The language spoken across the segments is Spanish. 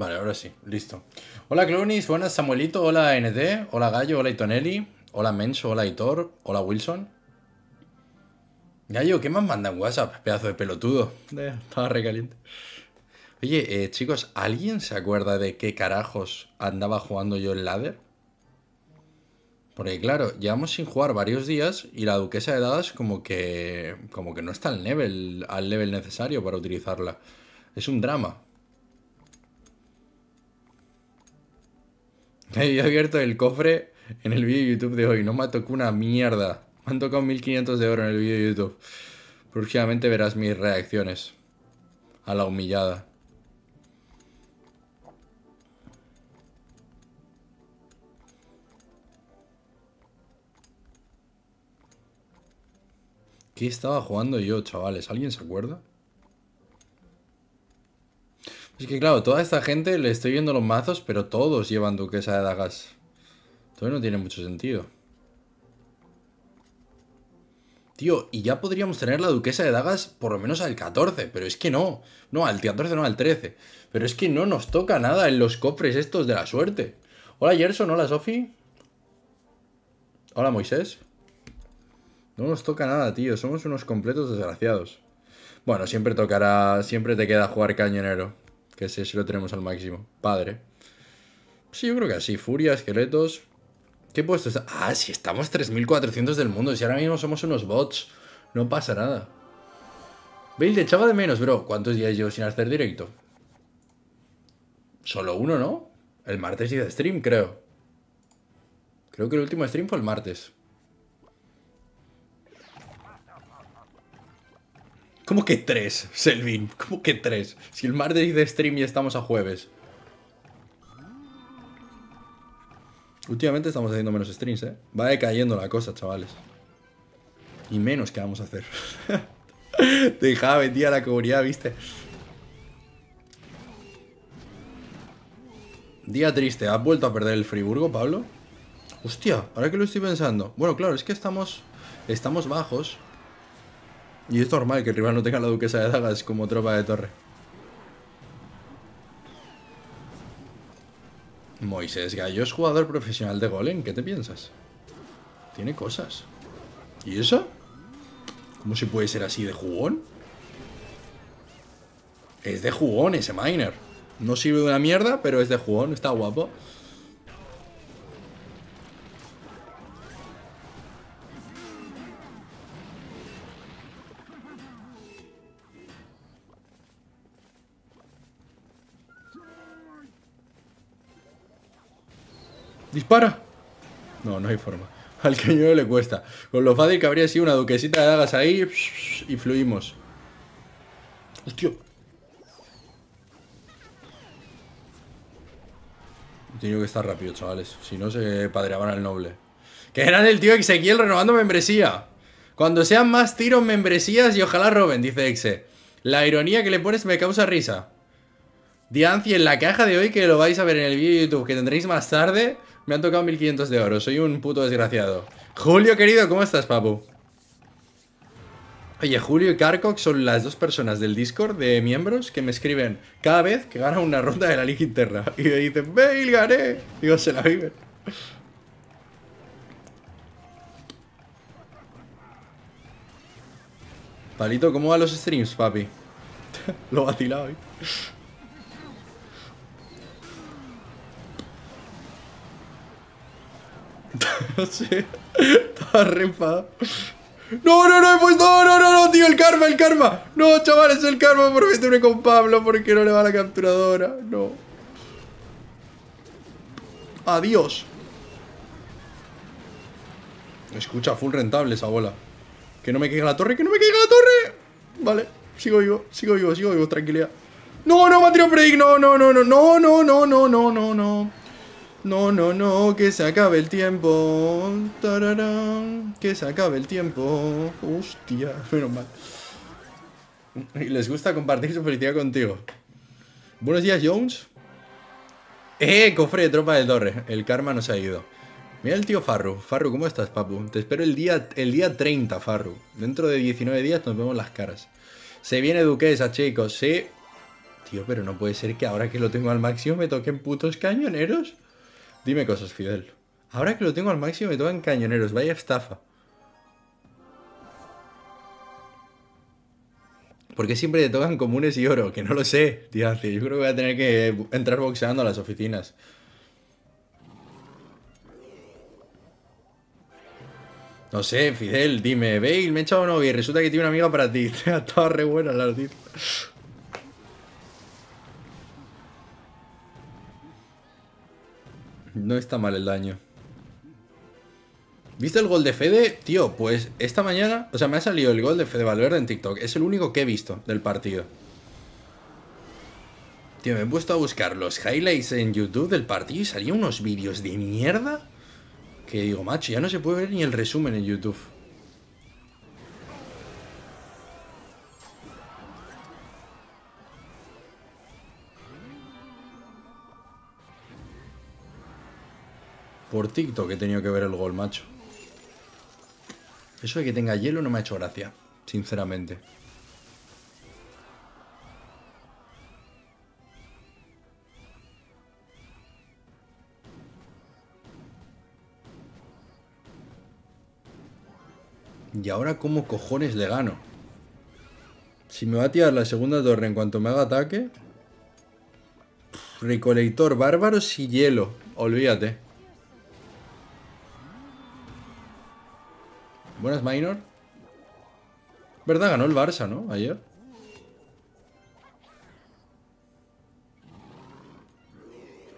Vale, ahora sí, listo. Hola Clonis, buenas Samuelito, hola NT, hola Gallo, hola Itonelli, hola Menso, hola Hitor, hola Wilson. Gallo, ¿qué más manda en WhatsApp? Pedazo de pelotudo. Estaba recaliente. Oye, eh, chicos, ¿alguien se acuerda de qué carajos andaba jugando yo el ladder? Porque claro, llevamos sin jugar varios días y la duquesa de dadas como que como que no está al level al level necesario para utilizarla. Es un drama. He abierto el cofre en el vídeo de YouTube de hoy. No me ha tocado una mierda. Me han tocado 1500 de oro en el vídeo de YouTube. Próximamente verás mis reacciones a la humillada. ¿Qué estaba jugando yo, chavales? ¿Alguien se acuerda? Es que claro, toda esta gente le estoy viendo los mazos, pero todos llevan duquesa de dagas. Todo no tiene mucho sentido. Tío, y ya podríamos tener la duquesa de dagas por lo menos al 14, pero es que no. No, al 14 no, al 13. Pero es que no nos toca nada en los cofres estos de la suerte. Hola Gerson, hola Sofi. Hola Moisés. No nos toca nada, tío. Somos unos completos desgraciados. Bueno, siempre tocará... Siempre te queda jugar cañonero. Que sé si lo tenemos al máximo. Padre. Sí, yo creo que así. Furia, esqueletos. ¿Qué puesto está? Ah, si estamos 3400 del mundo. Si ahora mismo somos unos bots. No pasa nada. Bale, te echaba de menos, bro. ¿Cuántos días llevo sin hacer directo? Solo uno, ¿no? El martes hice stream, creo. Creo que el último stream fue el martes. ¿Cómo que tres, Selvin? ¿Cómo que tres? Si el martes hice stream y estamos a jueves. Últimamente estamos haciendo menos streams, ¿eh? Va decayendo la cosa, chavales. Y menos que vamos a hacer. Te dejaba vendida la comunidad, ¿viste? Día triste. ¿Has vuelto a perder el Friburgo, Pablo? Hostia, ahora que lo estoy pensando. Bueno, claro, es que estamos... Estamos bajos. Y es normal que el rival no tenga la duquesa de dagas como tropa de torre. Moisés Gallo es jugador profesional de Golem, ¿qué te piensas? Tiene cosas. ¿Y eso? ¿Cómo se puede ser así de jugón? Es de jugón ese miner. No sirve de una mierda, pero es de jugón, está guapo. ¡Dispara! No, no hay forma. Al cañón le cuesta. Con lo fácil que habría sido una duquesita de dagas ahí y fluimos. ¡Hostia! He tenido que estar rápido, chavales. Si no, se padreaban al noble. Que eran el tío Ezequiel renovando membresía. Cuando sean más tiros, membresías y ojalá roben, dice Exe. La ironía que le pones me causa risa. Dianci, en la caja de hoy, que lo vais a ver en el vídeo de YouTube que tendréis más tarde, me han tocado 1500 de oro. Soy un puto desgraciado. Julio, querido, ¿cómo estás, papu? Oye, Julio y Carcock son las dos personas del Discord de miembros que me escriben cada vez que ganan una ronda de la Liga Interna. Y me dicen, ¡Bail, gané! Digo, se la viven. Palito, ¿cómo van los streams, papi? Lo vacilado, ¿eh? Sé. Estaba re enfadado. No, no, no, pues no, no, no, no, tío, el karma, el karma. No, chavales, el karma por meterme con Pablo porque no le va la capturadora. No. Adiós. Escucha, full rentable esa bola. Que no me caiga la torre, que no me caiga la torre. Vale, sigo vivo, sigo vivo, sigo vivo, tranquilidad. No, no, me ha tirado Predic, no, no, no, no, no, no, no, no, no, no, no. No, no, no, que se acabe el tiempo. Tararán, que se acabe el tiempo. Hostia, menos mal. Y les gusta compartir su felicidad contigo. Buenos días, Jones. ¡Eh! Cofre de tropa de torre. El karma nos ha ido. Mira el tío Farru. Farru, ¿cómo estás, papu? Te espero el día, el día 30, Farru. Dentro de 19 días nos vemos las caras. Se viene Duquesa, chicos. Sí. Tío, pero no puede ser que ahora que lo tengo al máximo me toquen putos cañoneros. Dime cosas, Fidel. Ahora que lo tengo al máximo me tocan cañoneros. Vaya estafa. ¿Por qué siempre te tocan comunes y oro? Que no lo sé, tío. Yo creo que voy a tener que entrar boxeando a las oficinas. No sé, Fidel, dime, Bale, me he echado novia y resulta que tiene una amiga para ti. Estaba re buena la noticia. No está mal el daño. ¿Viste el gol de Fede? Tío, pues esta mañana, o sea, me ha salido el gol de Fede Valverde en TikTok. Es el único que he visto del partido. Tío, me he puesto a buscar los highlights en YouTube del partido y salían unos vídeos de mierda. Que digo, macho, ya no se puede ver ni el resumen en YouTube. Por TikTok he tenido que ver el gol, macho. Eso de que tenga hielo no me ha hecho gracia, sinceramente. ¿Y ahora cómo cojones le gano? Si me va a tirar la segunda torre en cuanto me haga ataque... Recolector, bárbaros y hielo. Olvídate. Buenas, Minor. ¿Verdad? Ganó el Barça, ¿no? Ayer.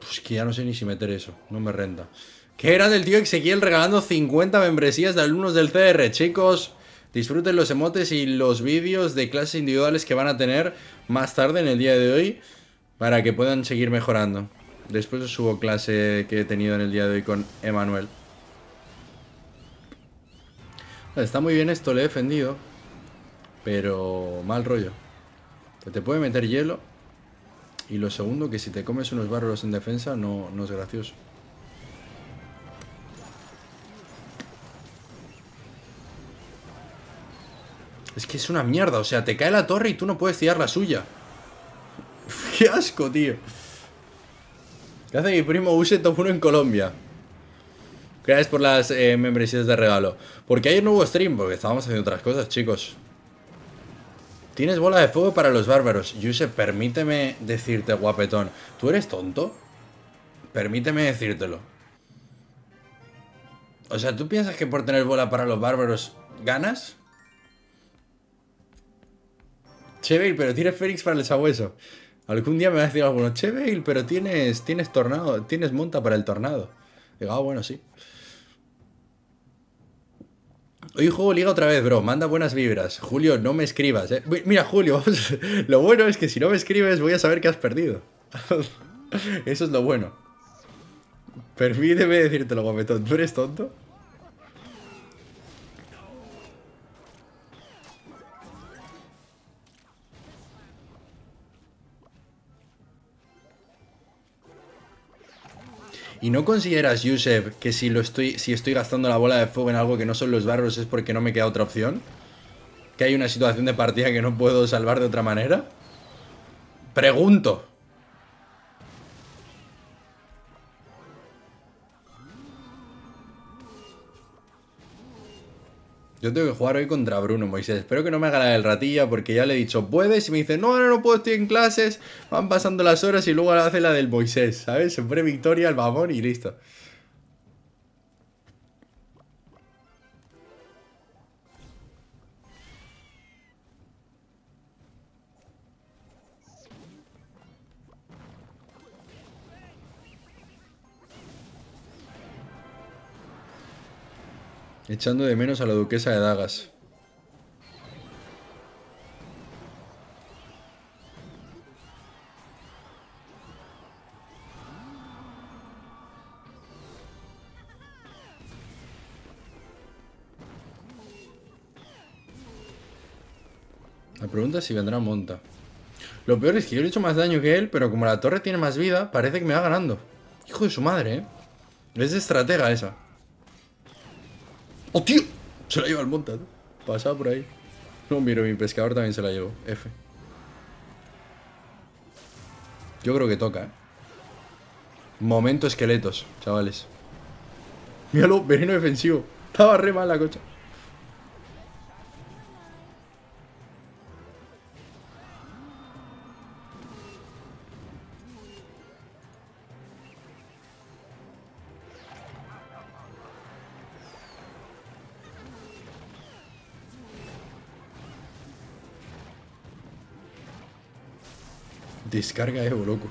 Pues que ya no sé ni si meter eso. No me renta. ¿Qué era del tío Ezequiel regalando 50 membresías de alumnos del CR? Chicos, disfruten los emotes y los vídeos de clases individuales que van a tener más tarde en el día de hoy para que puedan seguir mejorando. Después os subo clase que he tenido en el día de hoy con Emanuel. Está muy bien esto, le he defendido. Pero mal rollo. te puede meter hielo. Y lo segundo, que si te comes unos bárbaros en defensa, no, no es gracioso. Es que es una mierda, o sea, te cae la torre y tú no puedes tirar la suya. Qué asco, tío. ¿Qué hace mi primo use top 1 en Colombia? Gracias por las eh, membresías de regalo. Porque ayer no hubo stream, porque estábamos haciendo otras cosas, chicos. Tienes bola de fuego para los bárbaros. Yuse, permíteme decirte, guapetón. ¿Tú eres tonto? Permíteme decírtelo. O sea, ¿tú piensas que por tener bola para los bárbaros ganas? Che, pero tienes Fénix para el sabueso. Algún día me va a decir alguno, che, pero tienes, tienes tornado, tienes monta para el tornado. Digo, ah, bueno, sí. Hoy juego liga otra vez, bro. Manda buenas vibras. Julio, no me escribas, eh. Mira, Julio, lo bueno es que si no me escribes voy a saber que has perdido. Eso es lo bueno. Permíteme decírtelo, guapetón. ¿Tú eres tonto? ¿Y no consideras, Yusef, que si, lo estoy, si estoy gastando la bola de fuego en algo que no son los barros es porque no me queda otra opción? ¿Que hay una situación de partida que no puedo salvar de otra manera? Pregunto. Yo tengo que jugar hoy contra Bruno Moisés. Espero que no me haga la del ratilla porque ya le he dicho, ¿puedes? Y me dice, no, no, no puedo, estoy en clases. Van pasando las horas y luego hace la del Moisés, ¿sabes? Se pone victoria al babón y listo. Echando de menos a la duquesa de Dagas. La pregunta es si vendrá Monta. Lo peor es que yo le he hecho más daño que él, pero como la torre tiene más vida, parece que me va ganando. Hijo de su madre, ¿eh? Es estratega esa. ¡Oh, tío! Se la lleva el monta, ¿no? Pasaba por ahí. No, miro, mi pescador también se la llevó. F. Yo creo que toca, ¿eh? Momento esqueletos, chavales. Míralo, veneno defensivo. Estaba re mal la cocha. Descarga Evo, loco.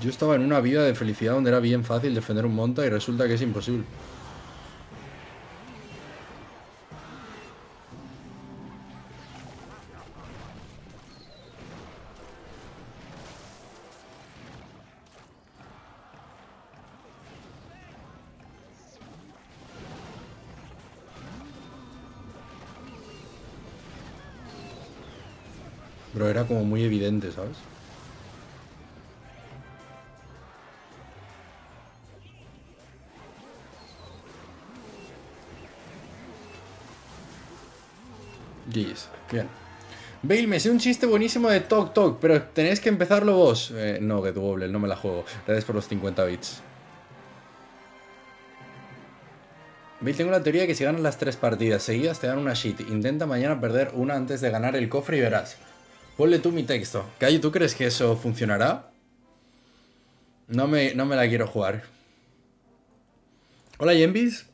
Yo estaba en una vida de felicidad donde era bien fácil defender un monta y resulta que es imposible. Bale, me sé un chiste buenísimo de Tok Tok, pero tenéis que empezarlo vos. Eh, no, que doble, no me la juego. Gracias por los 50 bits. Bale, tengo la teoría de que si ganas las tres partidas seguidas te dan una shit. Intenta mañana perder una antes de ganar el cofre y verás. Ponle tú mi texto. Calle, ¿tú crees que eso funcionará? No me, no me la quiero jugar. Hola, Yembis.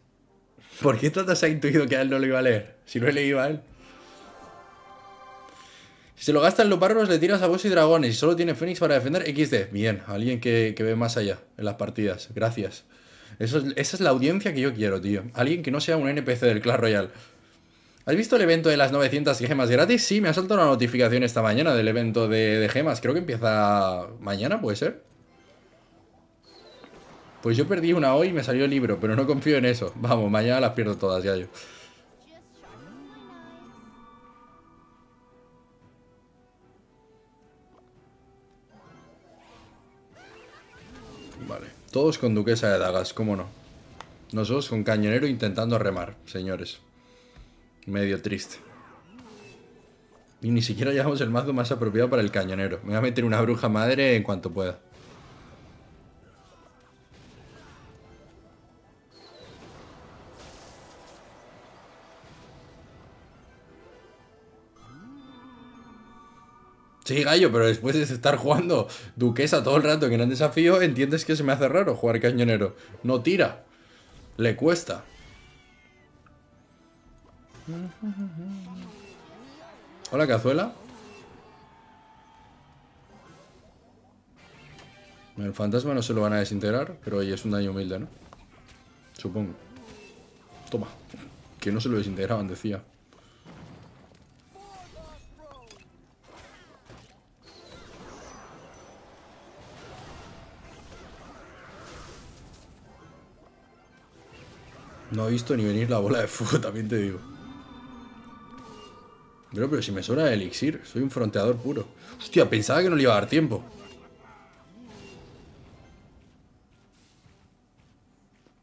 ¿Por qué tratas ha intuido que a él no lo iba a leer? Si no he leído a él. Si se lo gastan los bárbaros, le tiras a vos y dragones. Y solo tiene Fénix para defender XD. Bien, alguien que, que ve más allá en las partidas. Gracias. Eso es- esa es la audiencia que yo quiero, tío. Alguien que no sea un NPC del Clash Royale. ¿Has visto el evento de las 900 gemas gratis? Sí, me ha saltado una notificación esta mañana del evento de, de gemas. Creo que empieza mañana, ¿puede ser? Pues yo perdí una hoy y me salió el libro, pero no confío en eso. Vamos, mañana las pierdo todas, ya yo. Todos con duquesa de dagas, cómo no. Nosotros con cañonero intentando remar, señores. Medio triste. Y ni siquiera llevamos el mazo más apropiado para el cañonero. Me voy a meter una bruja madre en cuanto pueda. Sí, gallo, pero después de estar jugando duquesa todo el rato en gran desafío, entiendes que se me hace raro jugar cañonero. No tira. Le cuesta. Hola, cazuela. El fantasma no se lo van a desintegrar, pero es un daño humilde, ¿no? Supongo. Toma. Que no se lo desintegraban, decía. No he visto ni venir la bola de fuego, también te digo. Pero, pero si me sobra el elixir, soy un fronteador puro. Hostia, pensaba que no le iba a dar tiempo.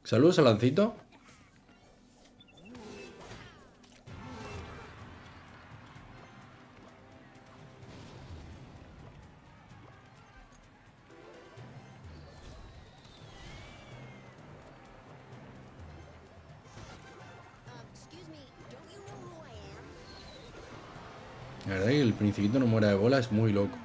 Saludos a Lancito. Principito no muera de bola es muy loco.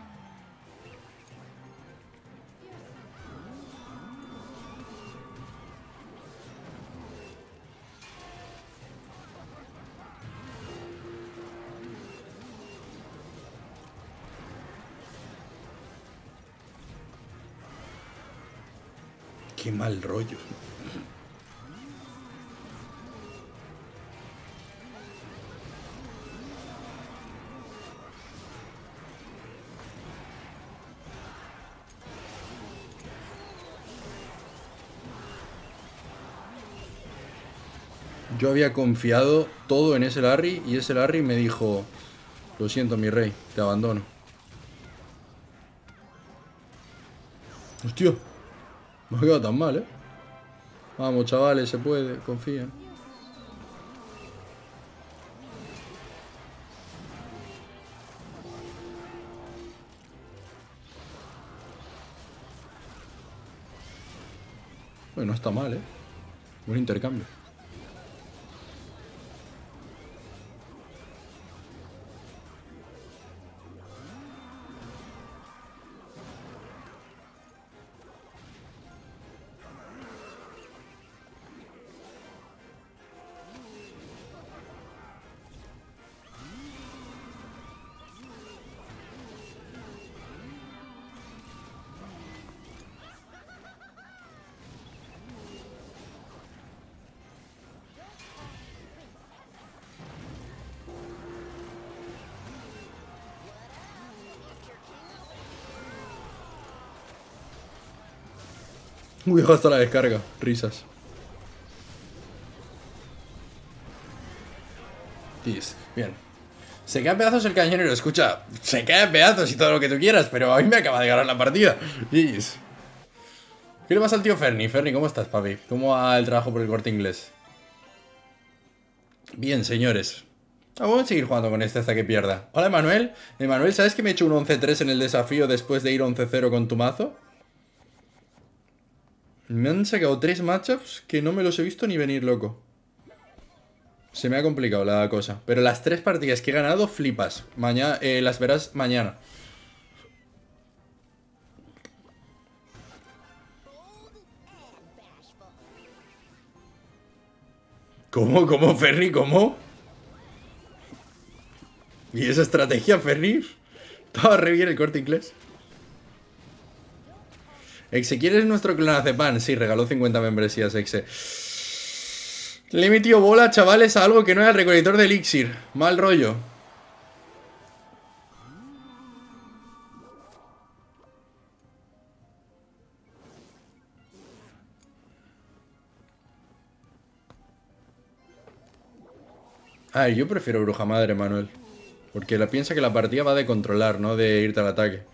Qué mal rollo. Yo había confiado todo en ese Larry y ese Larry me dijo, lo siento mi rey, te abandono. Hostia, me ha quedado tan mal, ¿eh? Vamos, chavales, se puede, confíen. Bueno, no está mal, ¿eh? Buen intercambio. Uy, hasta la descarga. Risas. Tis, Bien. Se en pedazos el cañonero, escucha. Se en pedazos y todo lo que tú quieras, pero a mí me acaba de ganar la partida. Tis. ¿Qué le pasa al tío Ferni? Ferni, ¿cómo estás, papi? ¿Cómo va el trabajo por el corte inglés? Bien, señores. Ah, vamos a seguir jugando con este hasta que pierda. Hola, Emanuel. Emanuel, ¿sabes que me he hecho un 11-3 en el desafío después de ir 11-0 con tu mazo? Me han sacado tres matchups que no me los he visto ni venir, loco. Se me ha complicado la cosa. Pero las tres partidas que he ganado, flipas. Mañana, eh, las verás mañana. ¿Cómo? ¿Cómo, Ferry? ¿Cómo? ¿Y esa estrategia, Ferry? Estaba re bien el corte inglés. Exe, ¿quieres nuestro clonazepam? Sí, regaló 50 membresías, Exe. Le he metido bola, chavales, a algo que no era el recolector de elixir. Mal rollo. A ver, yo prefiero bruja madre, Manuel. Porque la piensa que la partida va de controlar, no de irte al ataque.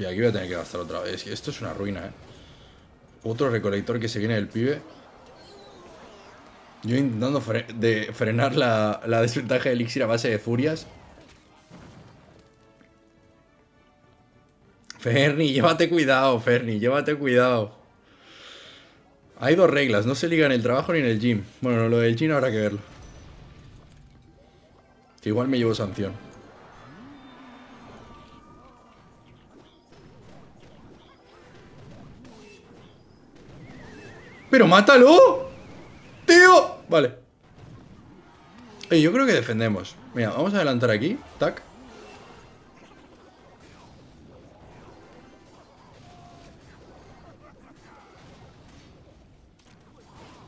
Y aquí voy a tener que gastar otra vez. Esto es una ruina, ¿eh? Otro recolector que se viene del pibe. Yo intentando frenar la, la desventaja de elixir a base de furias. Ferni, llévate cuidado, Ferni, llévate cuidado. Hay dos reglas, no se liga en el trabajo ni en el gym. Bueno, lo del gym habrá que verlo. Igual me llevo sanción. ¡Pero mátalo! ¡Tío! Vale. Yo creo que defendemos. Mira, vamos a adelantar aquí. Tac.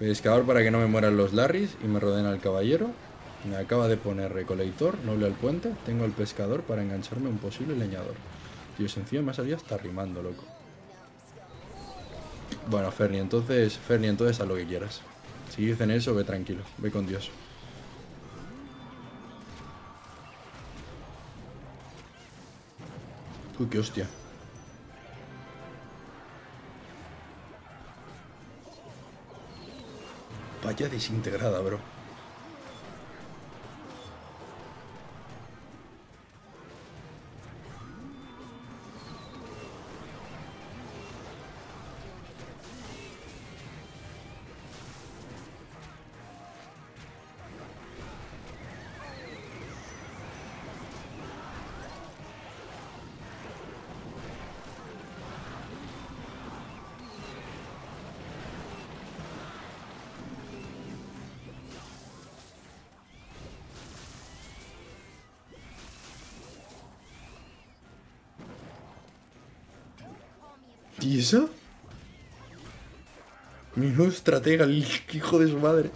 Pescador para que no me mueran los Larrys y me rodeen al caballero. Me acaba de poner recolector, noble al puente. Tengo el pescador para engancharme a un posible leñador. Tío, sencillo me ha salido hasta rimando, loco. Bueno, Ferni, entonces, Ferni, entonces haz lo que quieras. Si dicen eso, ve tranquilo, ve con Dios. Uy, qué hostia. Vaya desintegrada, bro. Menudo estratega, el hijo de su madre.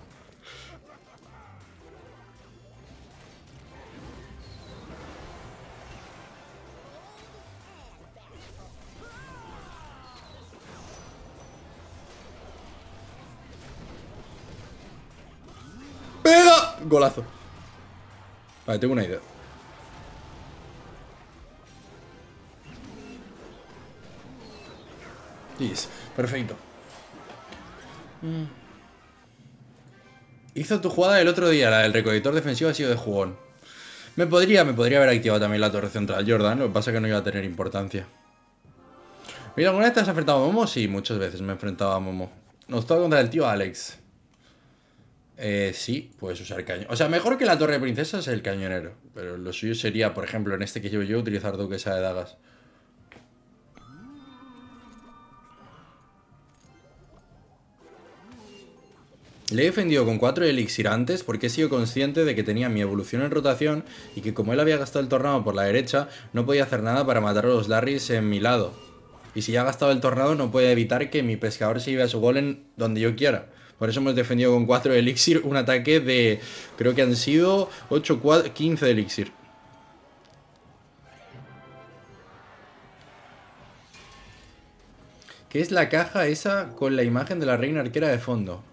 ¡Pega! Golazo. Vale, tengo una idea. Yes, perfecto. Mm. Hizo tu jugada el otro día, la del recolector defensivo ha sido de jugón. Me podría, me podría haber activado también la torre central Jordan, lo que pasa es que no iba a tener importancia. Mira, ¿alguna vez te has enfrentado a Momo? Sí, muchas veces me he enfrentado a Momo. Nos toca contra el tío Alex. Eh, sí, puedes usar cañón. O sea, mejor que la torre de princesa es el cañonero. Pero lo suyo sería, por ejemplo, en este que llevo yo, utilizar duquesa de dagas. Le he defendido con 4 elixir antes porque he sido consciente de que tenía mi evolución en rotación y que como él había gastado el tornado por la derecha, no podía hacer nada para matar a los Larrys en mi lado. Y si ya ha gastado el tornado, no puede evitar que mi pescador se lleve a su golem donde yo quiera. Por eso hemos defendido con 4 elixir un ataque de... Creo que han sido 8, 4, 15 de elixir. ¿Qué es la caja esa con la imagen de la reina arquera de fondo?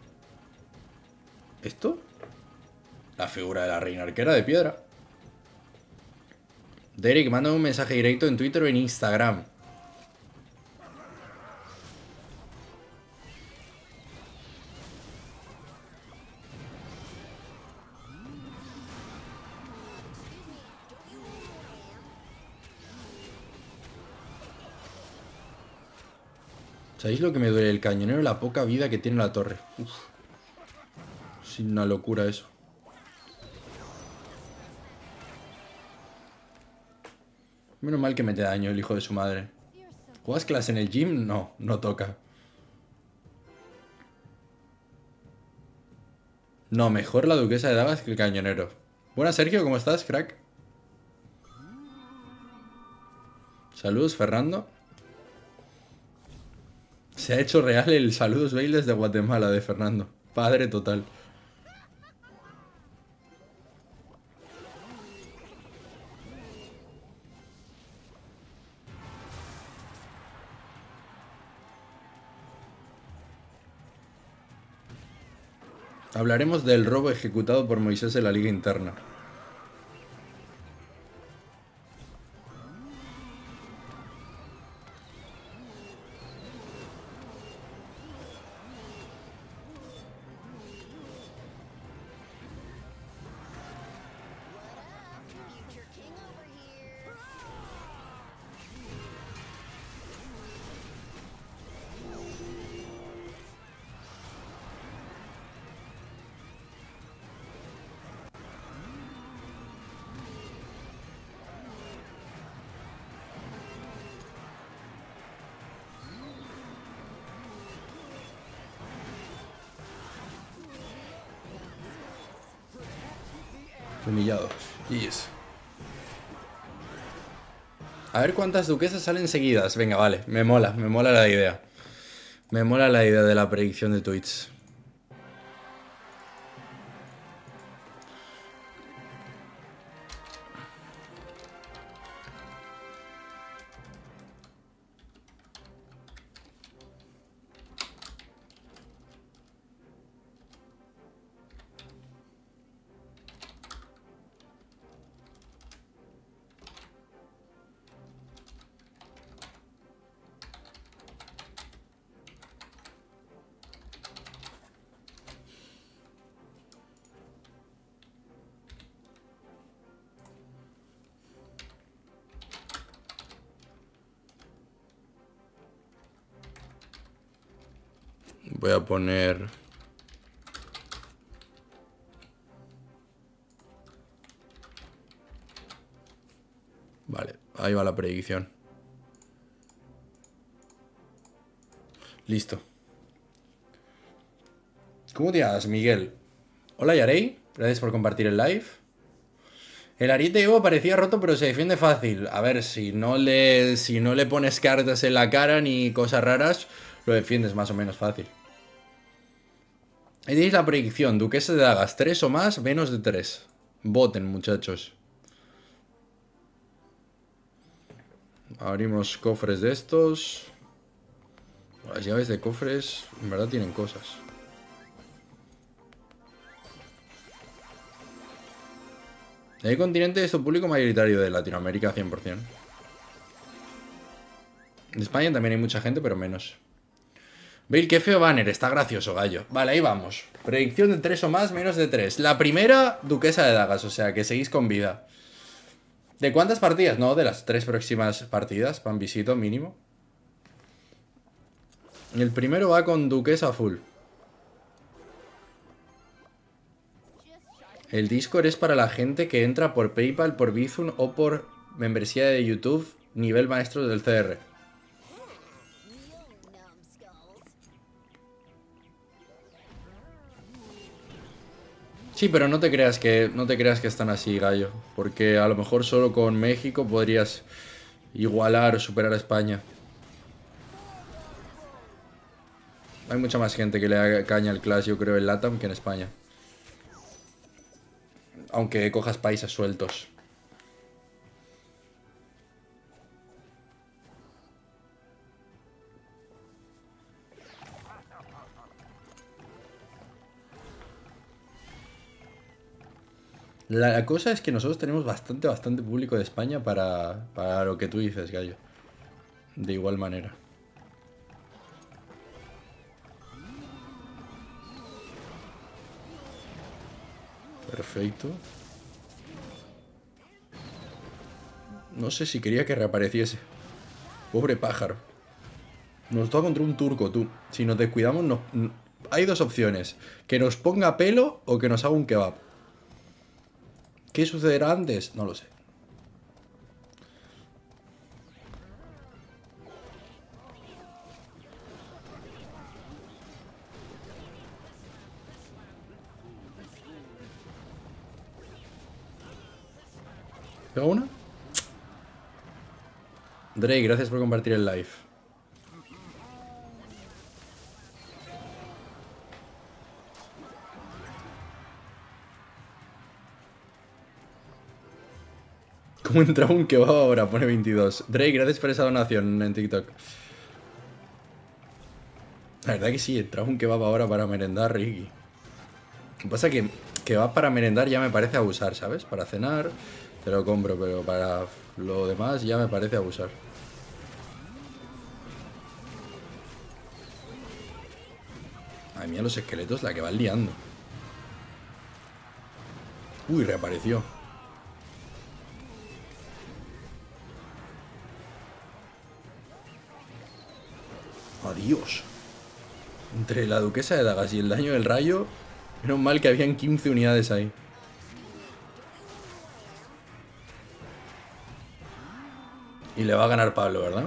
¿Esto? La figura de la reina arquera de piedra. Derek, manda un mensaje directo en Twitter o en Instagram. ¿Sabéis lo que me duele el cañonero? La poca vida que tiene la torre. Uf. Es una locura eso. Menos mal que mete daño el hijo de su madre. ¿Juegas clase en el gym? No, no toca. No, mejor la duquesa de dagas que el cañonero. Buenas, Sergio, ¿cómo estás, crack? Saludos, Fernando. Se ha hecho real el saludos Bailes de Guatemala de Fernando. Padre total. Hablaremos del robo ejecutado por Moisés en la liga interna. Ver cuántas duquesas salen seguidas. Venga, vale. Me mola, me mola la idea. Me mola la idea de la predicción de tweets. Vale, ahí va la predicción. Listo. ¿Cómo te llamas, Miguel? Hola, Yarey. Gracias por compartir el live. El ariete Evo parecía roto, pero se defiende fácil. A ver, si no le, si no le pones cartas en la cara ni cosas raras, lo defiendes más o menos fácil. Ahí tenéis la predicción. Duquesa de dagas, 3 o más, menos de 3. Voten, muchachos. Abrimos cofres de estos. Las llaves de cofres, en verdad tienen cosas. ¿De qué continente es su público mayoritario? De Latinoamérica, 100%. De España también hay mucha gente, pero menos. Bale, qué feo banner, está gracioso, gallo. Vale, ahí vamos. Predicción de 3 o más, menos de 3. La primera, Duquesa de Dagas, o sea, que seguís con vida. ¿De cuántas partidas? No, de las tres próximas partidas, pan visito mínimo. El primero va con Duquesa full. El Discord es para la gente que entra por PayPal, por Bizum o por membresía de YouTube, nivel maestro del CR. Sí, pero no te creas que no te creas que están así, gallo, porque a lo mejor solo con México podrías igualar o superar a España. Hay mucha más gente que le da caña al Clash, yo creo, en LATAM que en España. Aunque cojas países sueltos. La cosa es que nosotros tenemos bastante, bastante público de España para, para lo que tú dices, gallo. De igual manera. Perfecto. No sé si quería que reapareciese. Pobre pájaro. Nos toca contra un turco, tú. Si nos descuidamos, hay dos opciones. Que nos ponga pelo o que nos haga un kebab. ¿Qué sucederá antes? No lo sé. ¿Pega una? Drake, gracias por compartir el live. ¿Cómo un kebab ahora? Pone 22. Drake, gracias por esa donación en TikTok. La verdad que sí, entraba un kebab ahora para merendar, Ricky. Lo que pasa es que kebab para merendar ya me parece abusar, ¿sabes? Para cenar te lo compro, pero para lo demás ya me parece abusar. Ay, mía, los esqueletos la que van liando. Uy, reapareció. Adiós. Entre la duquesa de Dagas y el daño del rayo, menos mal que habían 15 unidades ahí. Y le va a ganar Pablo, ¿verdad?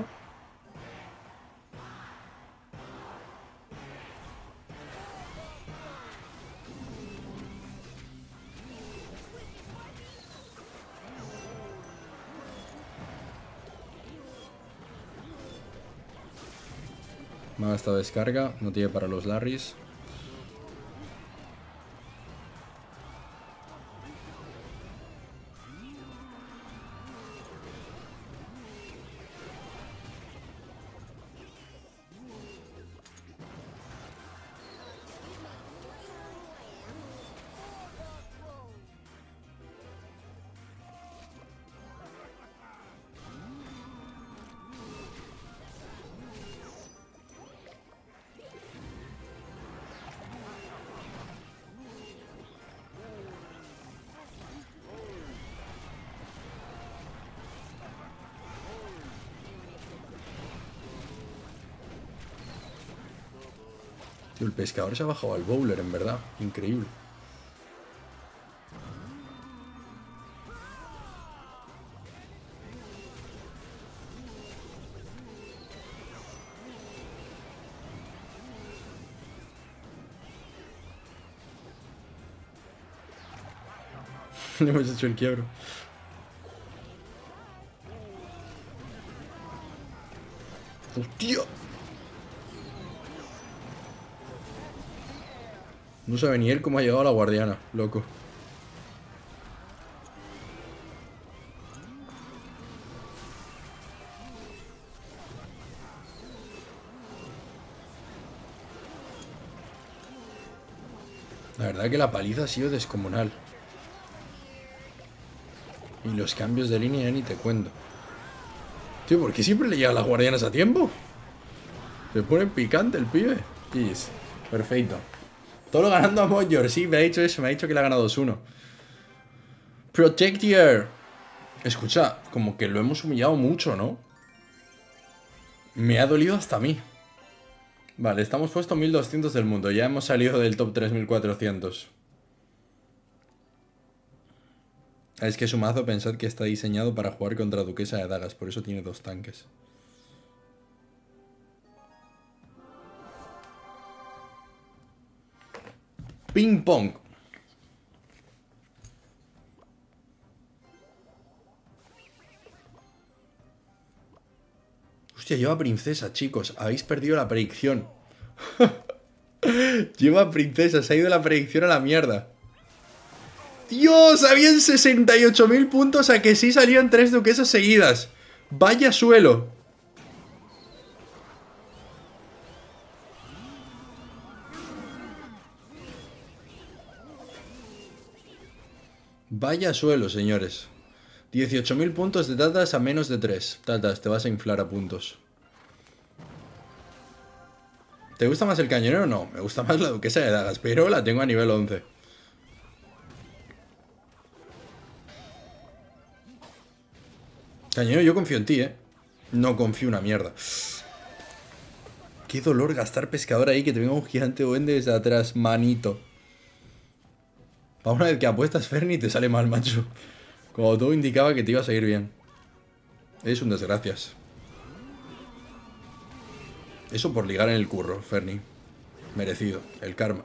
Gastado descarga, no tiene para los Larrys. Pescador se ha bajado al bowler, en verdad. Increíble. Le hemos hecho el quiebro. ¡Hostia! No sabe ni él cómo ha llegado la guardiana, loco. La verdad que la paliza ha sido descomunal. Y los cambios de línea ya ni te cuento. Tío, ¿por qué siempre le llega a las guardianas a tiempo? Se pone picante el pibe. Yes. Perfecto. Todo ganando a Moyor. Sí, me ha dicho eso. Me ha dicho que le ha ganado 2-1. Protectier. Escucha, como que lo hemos humillado mucho, ¿no? Me ha dolido hasta a mí. Vale, estamos puesto 1200 del mundo. Ya hemos salido del top 3400. Es que su mazo pensad que está diseñado para jugar contra Duquesa de Dagas, por eso tiene dos tanques. Ping pong. Hostia, lleva princesa, chicos. Habéis perdido la predicción. lleva princesa, se ha ido la predicción a la mierda. Dios, habían 68.000 puntos a que sí salían tres duquesas seguidas. Vaya suelo. Vaya suelo, señores. 18.000 puntos de Tatas a menos de 3. Tatas, te vas a inflar a puntos. ¿Te gusta más el cañonero? No, me gusta más la duquesa de dagas, pero la tengo a nivel 11. Cañonero, yo confío en ti, ¿eh? No confío una mierda. Qué dolor gastar pescador ahí, que te venga un gigante duende desde atrás, manito. Para una vez que apuestas Ferni te sale mal, macho. Como todo indicaba que te iba a salir bien. Es un desgracias. Eso por ligar en el curro, Ferni. Merecido, el karma.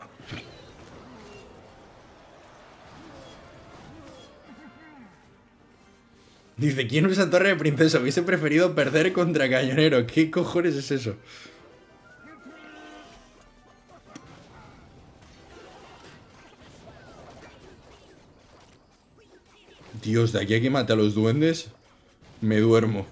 Dice, ¿quién usa torre de princesa? Hubiese preferido perder contra cañonero. ¿Qué cojones es eso? Dios, de aquí a que mate a los duendes, me duermo.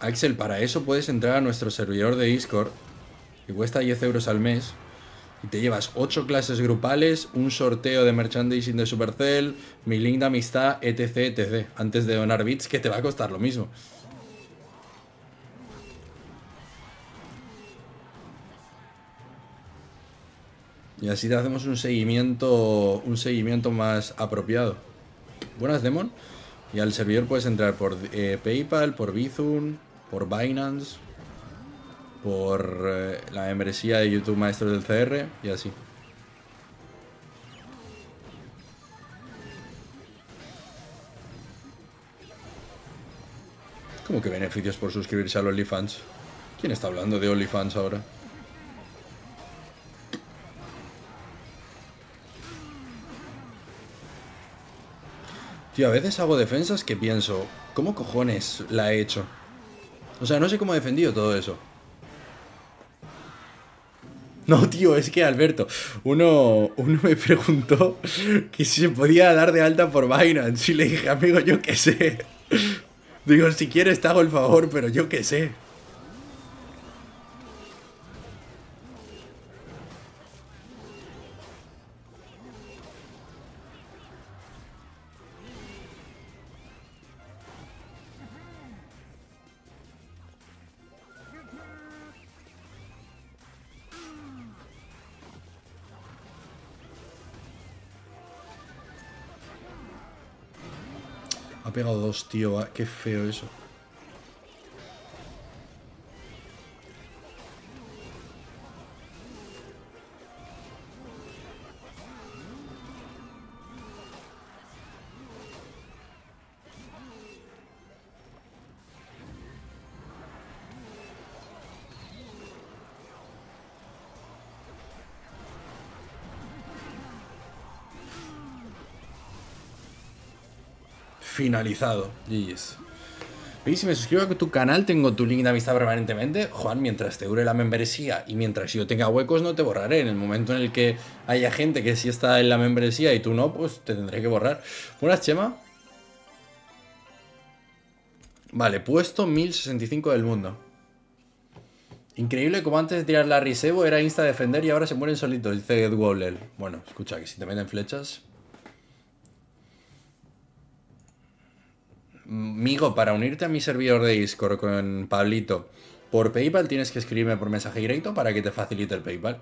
Axel, para eso puedes entrar a nuestro servidor de Discord, que cuesta 10 euros al mes, y te llevas 8 clases grupales, un sorteo de merchandising de Supercell, mi link de amistad, etc, etc. Antes de donar bits, que te va a costar lo mismo. Y así te hacemos un seguimiento, un seguimiento más apropiado. Buenas, Demon. Y al servidor puedes entrar por eh, PayPal, por Bizum, por Binance, por eh, la membresía de YouTube Maestros del CR y así. ¿Cómo que beneficios por suscribirse al OnlyFans? ¿Quién está hablando de OnlyFans ahora? Tío, a veces hago defensas que pienso, ¿cómo cojones la he hecho? O sea, no sé cómo he defendido todo eso. No, tío, es que Alberto, uno, uno me preguntó que si se podía dar de alta por Binance y le dije, amigo, yo qué sé. Digo, si quieres te hago el favor, pero yo qué sé. Pegado dos, tío. Qué feo eso. Finalizado. GG's. Y si me suscribo a tu canal, tengo tu link de amistad permanentemente. Juan, mientras te dure la membresía y mientras yo tenga huecos, no te borraré. En el momento en el que haya gente que sí está en la membresía y tú no, pues te tendré que borrar. Buenas, Chema. Vale, puesto 1065 del mundo. Increíble como antes de tirar la Risebo era insta defender y ahora se mueren solitos, dice Ed. Bueno, escucha, que si te meten flechas. Migo, para unirte a mi servidor de Discord con Pablito por PayPal tienes que escribirme por mensaje directo para que te facilite el PayPal.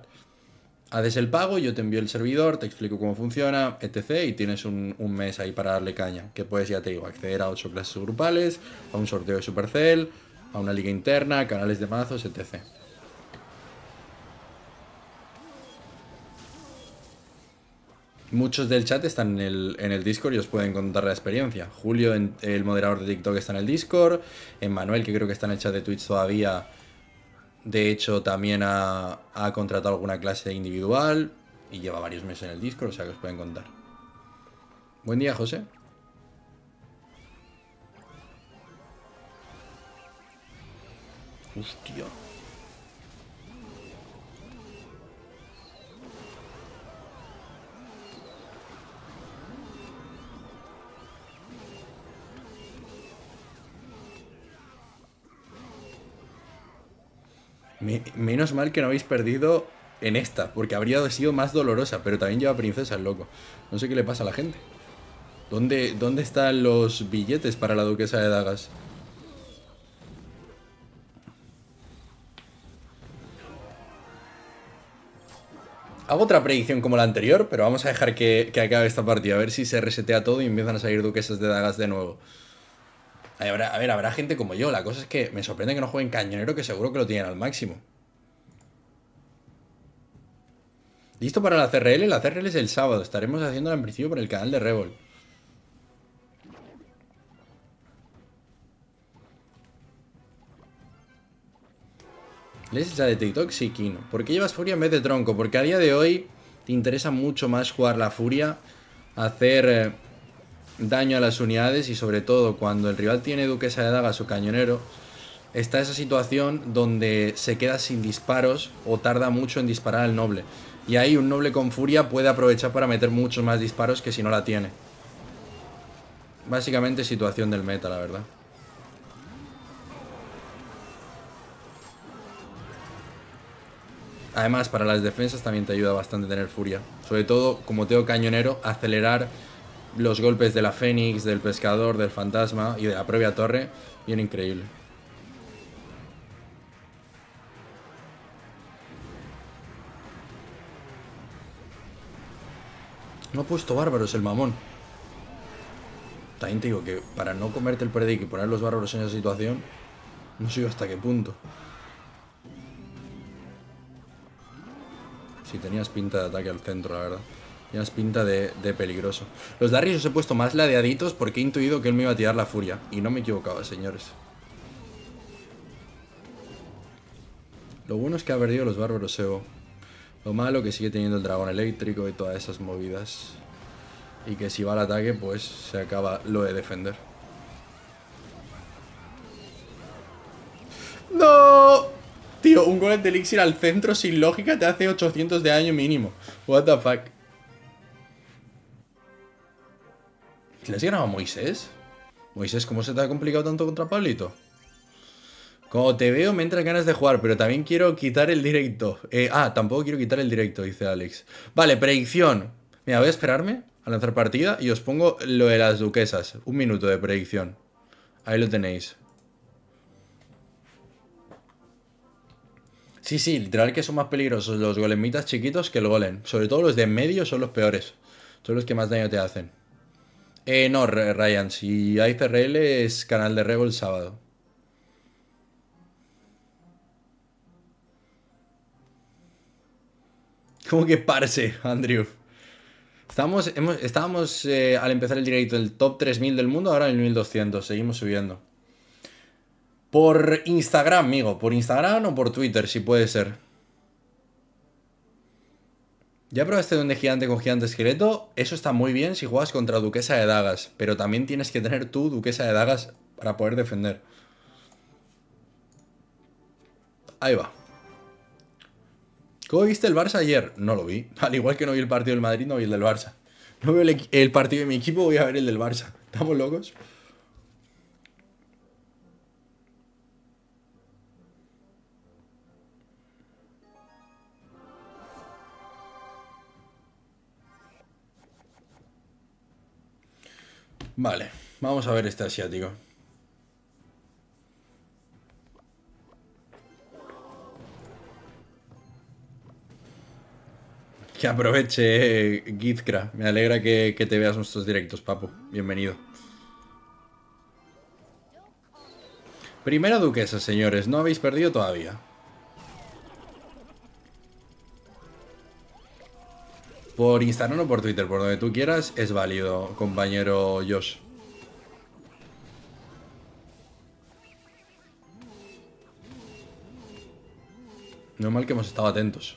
Haces el pago, yo te envío el servidor, te explico cómo funciona, etc. Y tienes un, un mes ahí para darle caña. Que puedes, ya te digo, acceder a 8 clases grupales, a un sorteo de Supercell, a una liga interna, canales de mazos, etc. Muchos del chat están en el, en el Discord y os pueden contar la experiencia. Julio, el moderador de TikTok, está en el Discord. Manuel, que creo que está en el chat de Twitch todavía. De hecho, también ha, ha contratado alguna clase individual. Y lleva varios meses en el Discord, o sea que os pueden contar. Buen día, José. Hostia. Me- menos mal que no habéis perdido en esta, porque habría sido más dolorosa, pero también lleva princesas, loco. No sé qué le pasa a la gente. ¿Dónde, dónde están los billetes para la duquesa de Dagas? Hago otra predicción como la anterior, pero vamos a dejar que, que acabe esta partida, a ver si se resetea todo y empiezan a salir duquesas de Dagas de nuevo. Habrá- a ver, habrá gente como yo. La cosa es que me sorprende que no jueguen cañonero, que seguro que lo tienen al máximo. Listo para la CRL. La CRL es el sábado. Estaremos haciéndola en principio por el canal de Revol. ¿Lees esa de TikTok? Sí, Kino. ¿Por qué llevas furia en vez de tronco? Porque a día de hoy te interesa mucho más jugar la furia, hacer eh, daño a las unidades y sobre todo cuando el rival tiene duquesa de dagas o cañonero, está esa situación donde se queda sin disparos o tarda mucho en disparar al noble. Y ahí un noble con furia puede aprovechar para meter muchos más disparos que si no la tiene. Básicamente situación del meta, la verdad. Además, para las defensas también te ayuda bastante tener furia. Sobre todo, como tengo cañonero, acelerar los golpes de la Fénix, del Pescador, del Fantasma y de la propia torre. Bien increíble. No ha puesto bárbaros el mamón. También te digo que para no comerte el predic y poner los bárbaros en esa situación, no sé hasta qué punto. Si tenías pinta de ataque al centro, la verdad. Tenías pinta de, de peligroso. Los Darius os he puesto más ladeaditos porque he intuido que él me iba a tirar la furia. Y no me equivocaba, señores. Lo bueno es que ha perdido los bárbaros Evo. Lo malo que sigue teniendo el dragón eléctrico y todas esas movidas. Y que si va al ataque, pues se acaba lo de defender. ¡No! Tío, un golem de elixir al centro sin lógica te hace 800 de daño mínimo. What the fuck. ¿Le has a Moisés? Moisés, ¿cómo se te ha complicado tanto contra Pablito? Como te veo, me entran ganas de jugar, pero también quiero quitar el directo. Eh, ah, tampoco quiero quitar el directo, dice Alex. Vale, predicción. Mira, voy a esperarme a lanzar partida y os pongo lo de las duquesas. Un minuto de predicción. Ahí lo tenéis. Sí, sí, literal que son más peligrosos los golemitas chiquitos que el golem. Sobre todo los de en medio son los peores. Son los que más daño te hacen. Eh, no, Ryan, si hay CRL es canal de Revo el sábado. ¿Cómo que parse, Andrew? Estamos, hemos- estábamos eh, al empezar el directo el top 3000 del mundo, ahora en el 1200, seguimos subiendo. Por Instagram, amigo, por Instagram o por Twitter, si puede ser. ¿Ya probaste Duende Gigante con Gigante Esqueleto? Eso está muy bien si juegas contra Duquesa de Dagas, pero también tienes que tener tú Duquesa de Dagas para poder defender. Ahí va. ¿Cómo viste el Barça ayer? No lo vi. Al igual que no vi el partido del Madrid, no vi el del Barça. No veo el, el partido de mi equipo, voy a ver el del Barça. ¿Estamos locos? Vale, vamos a ver este asiático. Que aproveche eh, Gizkra. Me alegra que, que te veas nuestros directos, papu. Bienvenido. Primera duquesa, señores. No habéis perdido todavía. Por Instagram o por Twitter, por donde tú quieras, es válido, compañero Josh. No mal que hemos estado atentos.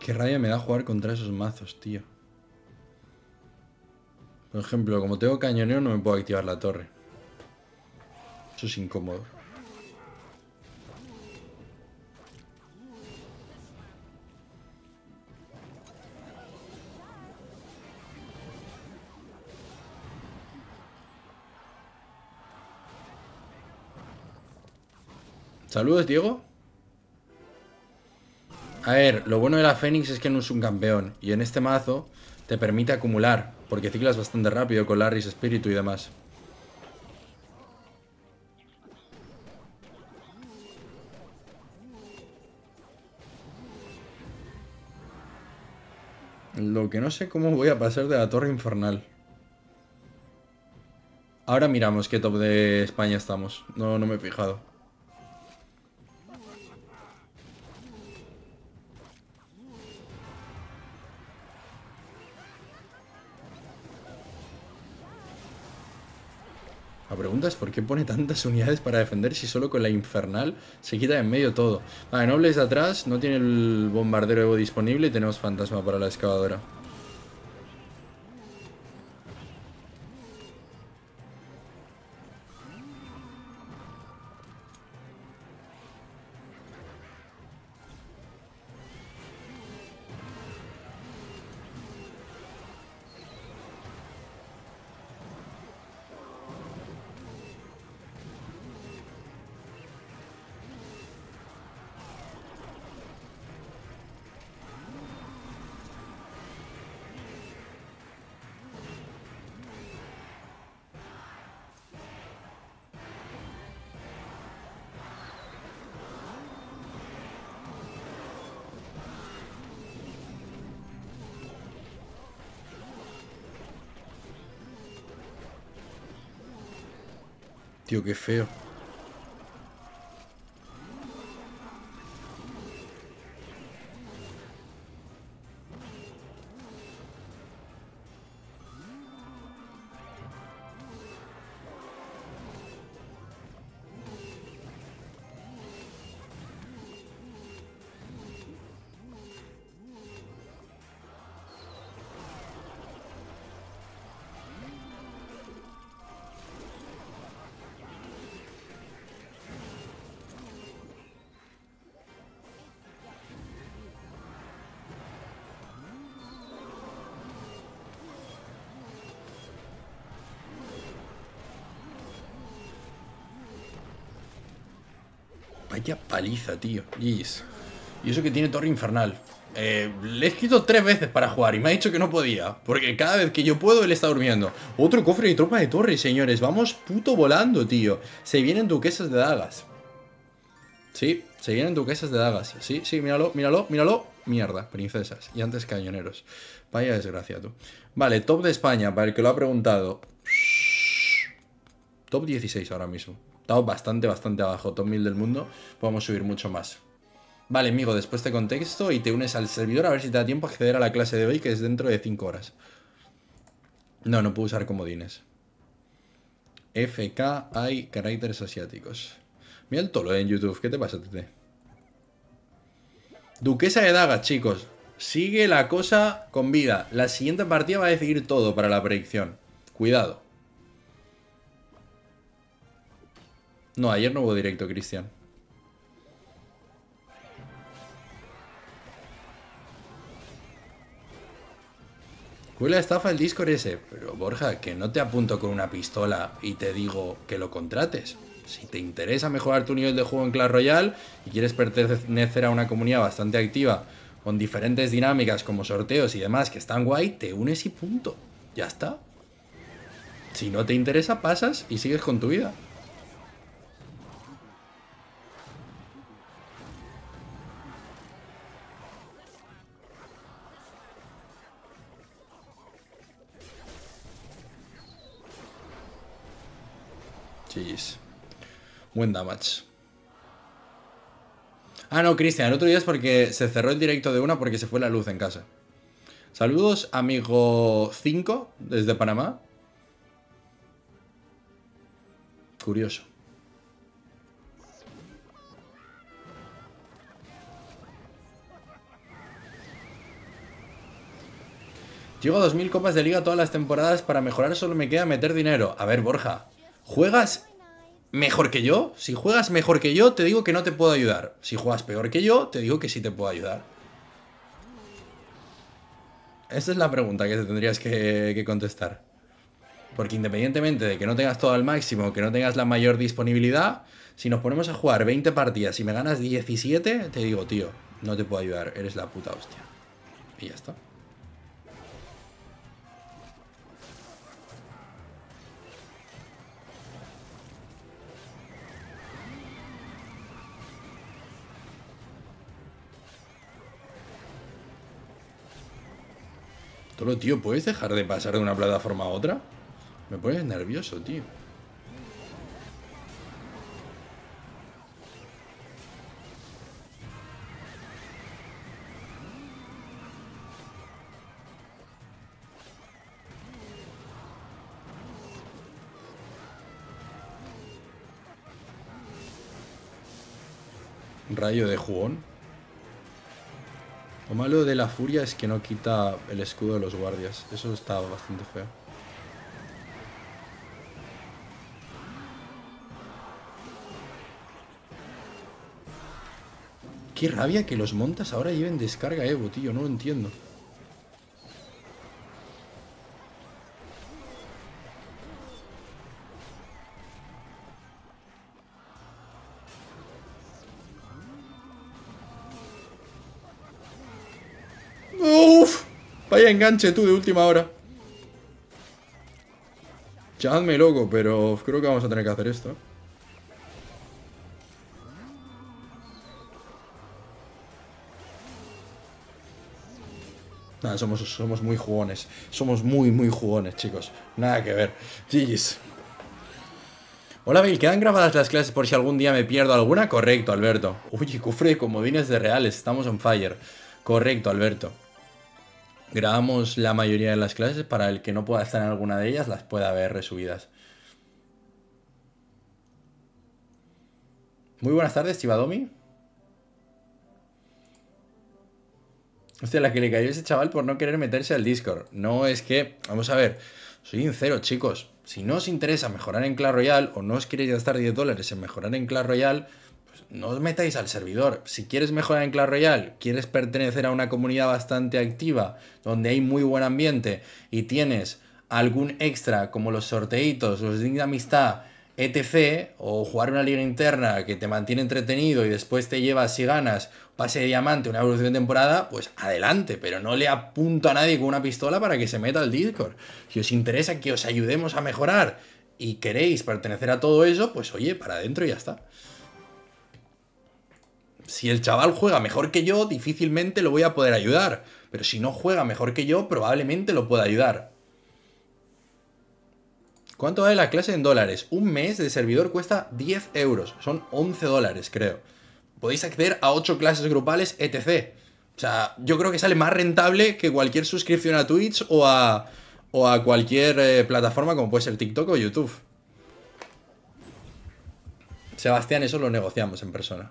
Qué rabia me da jugar contra esos mazos, tío. Por ejemplo, como tengo cañoneo no me puedo activar la torre. Eso es incómodo. Saludos, Diego. A ver, lo bueno de la Fénix es que no es un campeón. Y en este mazo te permite acumular. Porque ciclas bastante rápido con Larry's Espíritu y demás. Lo que no sé cómo voy a pasar de la Torre Infernal. Ahora miramos qué top de España estamos. No, no me he fijado. Pregunta por qué pone tantas unidades para defender si solo con la infernal se quita de en medio todo. Vale, Nobles de atrás, no tiene el bombardero disponible y tenemos fantasma para la excavadora. Tío, qué feo. Vaya paliza, tío. Y eso que tiene torre infernal. Eh, le he escrito tres veces para jugar y me ha dicho que no podía. Porque cada vez que yo puedo, él está durmiendo. Otro cofre de tropa de torre, señores. Vamos puto volando, tío. Se vienen duquesas de dagas. Sí, se vienen duquesas de dagas. Sí, sí, míralo, míralo, míralo. Mierda, princesas. Y antes cañoneros. Vaya desgracia, tú. Vale, top de España, para el que lo ha preguntado. Top 16 ahora mismo. Estamos bastante, bastante abajo. Top 1000 del mundo. Podemos subir mucho más. Vale, amigo, después de contexto y te unes al servidor a ver si te da tiempo a acceder a la clase de hoy, que es dentro de 5 horas. No, no puedo usar comodines. FK hay caracteres asiáticos. Mira el tolo en YouTube. ¿Qué te pasa, Tete? Duquesa de dagas, chicos. Sigue la cosa con vida. La siguiente partida va a decidir todo para la predicción. Cuidado. No, ayer no hubo directo, Cristian. Fue la estafa el Discord ese. Pero Borja, que no te apunto con una pistola y te digo que lo contrates. Si te interesa mejorar tu nivel de juego en Clash Royale y quieres pertenecer a una comunidad bastante activa con diferentes dinámicas como sorteos y demás que están guay, te unes y punto. Ya está. Si no te interesa, pasas y sigues con tu vida. Buen damage. Ah, no, Cristian, el otro día es porque se cerró el directo de una porque se fue la luz en casa. Saludos, amigo 5, desde Panamá. Curioso. Llego a 2000 copas de liga todas las temporadas para mejorar solo me queda meter dinero. A ver, Borja, ¿juegas mejor que yo? Si juegas mejor que yo, te digo que no te puedo ayudar. Si juegas peor que yo, te digo que sí te puedo ayudar. Esa es la pregunta que te tendrías que, que contestar. Porque independientemente de que no tengas todo al máximo, que no tengas la mayor disponibilidad, si nos ponemos a jugar 20 partidas y me ganas 17, te digo, tío, no te puedo ayudar, eres la puta hostia. Y ya está. Tolo, tío, ¿puedes dejar de pasar de una plataforma a otra? Me pones nervioso, tío. Rayo de jugón. Lo malo de la furia es que no quita el escudo de los guardias. Eso está bastante feo. Qué rabia que los montas ahora lleven descarga Evo, tío. No lo entiendo. Enganche tú de última hora. Llamadme loco, pero creo que vamos a tener que hacer esto. Nada, somos, somos muy jugones. Somos muy, muy jugones, chicos. Nada que ver. GG's. Hola, Bill. ¿Quedan grabadas las clases por si algún día me pierdo alguna? Correcto, Alberto. Uy, cufre de comodines de reales. Estamos on fire. Correcto, Alberto. Grabamos la mayoría de las clases para el que no pueda estar en alguna de ellas, las pueda ver resubidas. Muy buenas tardes, Chivadomi. Hostia, la que le cayó ese chaval por no querer meterse al Discord. No, es que, vamos a ver, soy sincero, chicos. Si no os interesa mejorar en Clash Royale o no os queréis gastar 10 dólares en mejorar en Clash Royale, no os metáis al servidor. Si quieres mejorar en Clash Royale, quieres pertenecer a una comunidad bastante activa, donde hay muy buen ambiente y tienes algún extra como los sorteitos, los de amistad, etc. O jugar una liga interna que te mantiene entretenido y después te llevas si ganas pase de diamante, una evolución de temporada, pues adelante, pero no le apunto a nadie con una pistola para que se meta al Discord. Si os interesa que os ayudemos a mejorar y queréis pertenecer a todo eso, pues oye, para adentro y ya está. Si el chaval juega mejor que yo, difícilmente lo voy a poder ayudar. Pero si no juega mejor que yo, probablemente lo pueda ayudar. ¿Cuánto vale la clase en dólares? Un mes de servidor cuesta 10 euros. Son 11 dólares, creo podéis acceder a 8 clases grupales, etc. O sea, yo creo que sale más rentable que cualquier suscripción a Twitch o a, o a cualquier eh, plataforma como puede ser TikTok o YouTube. Sebastián, eso lo negociamos en persona.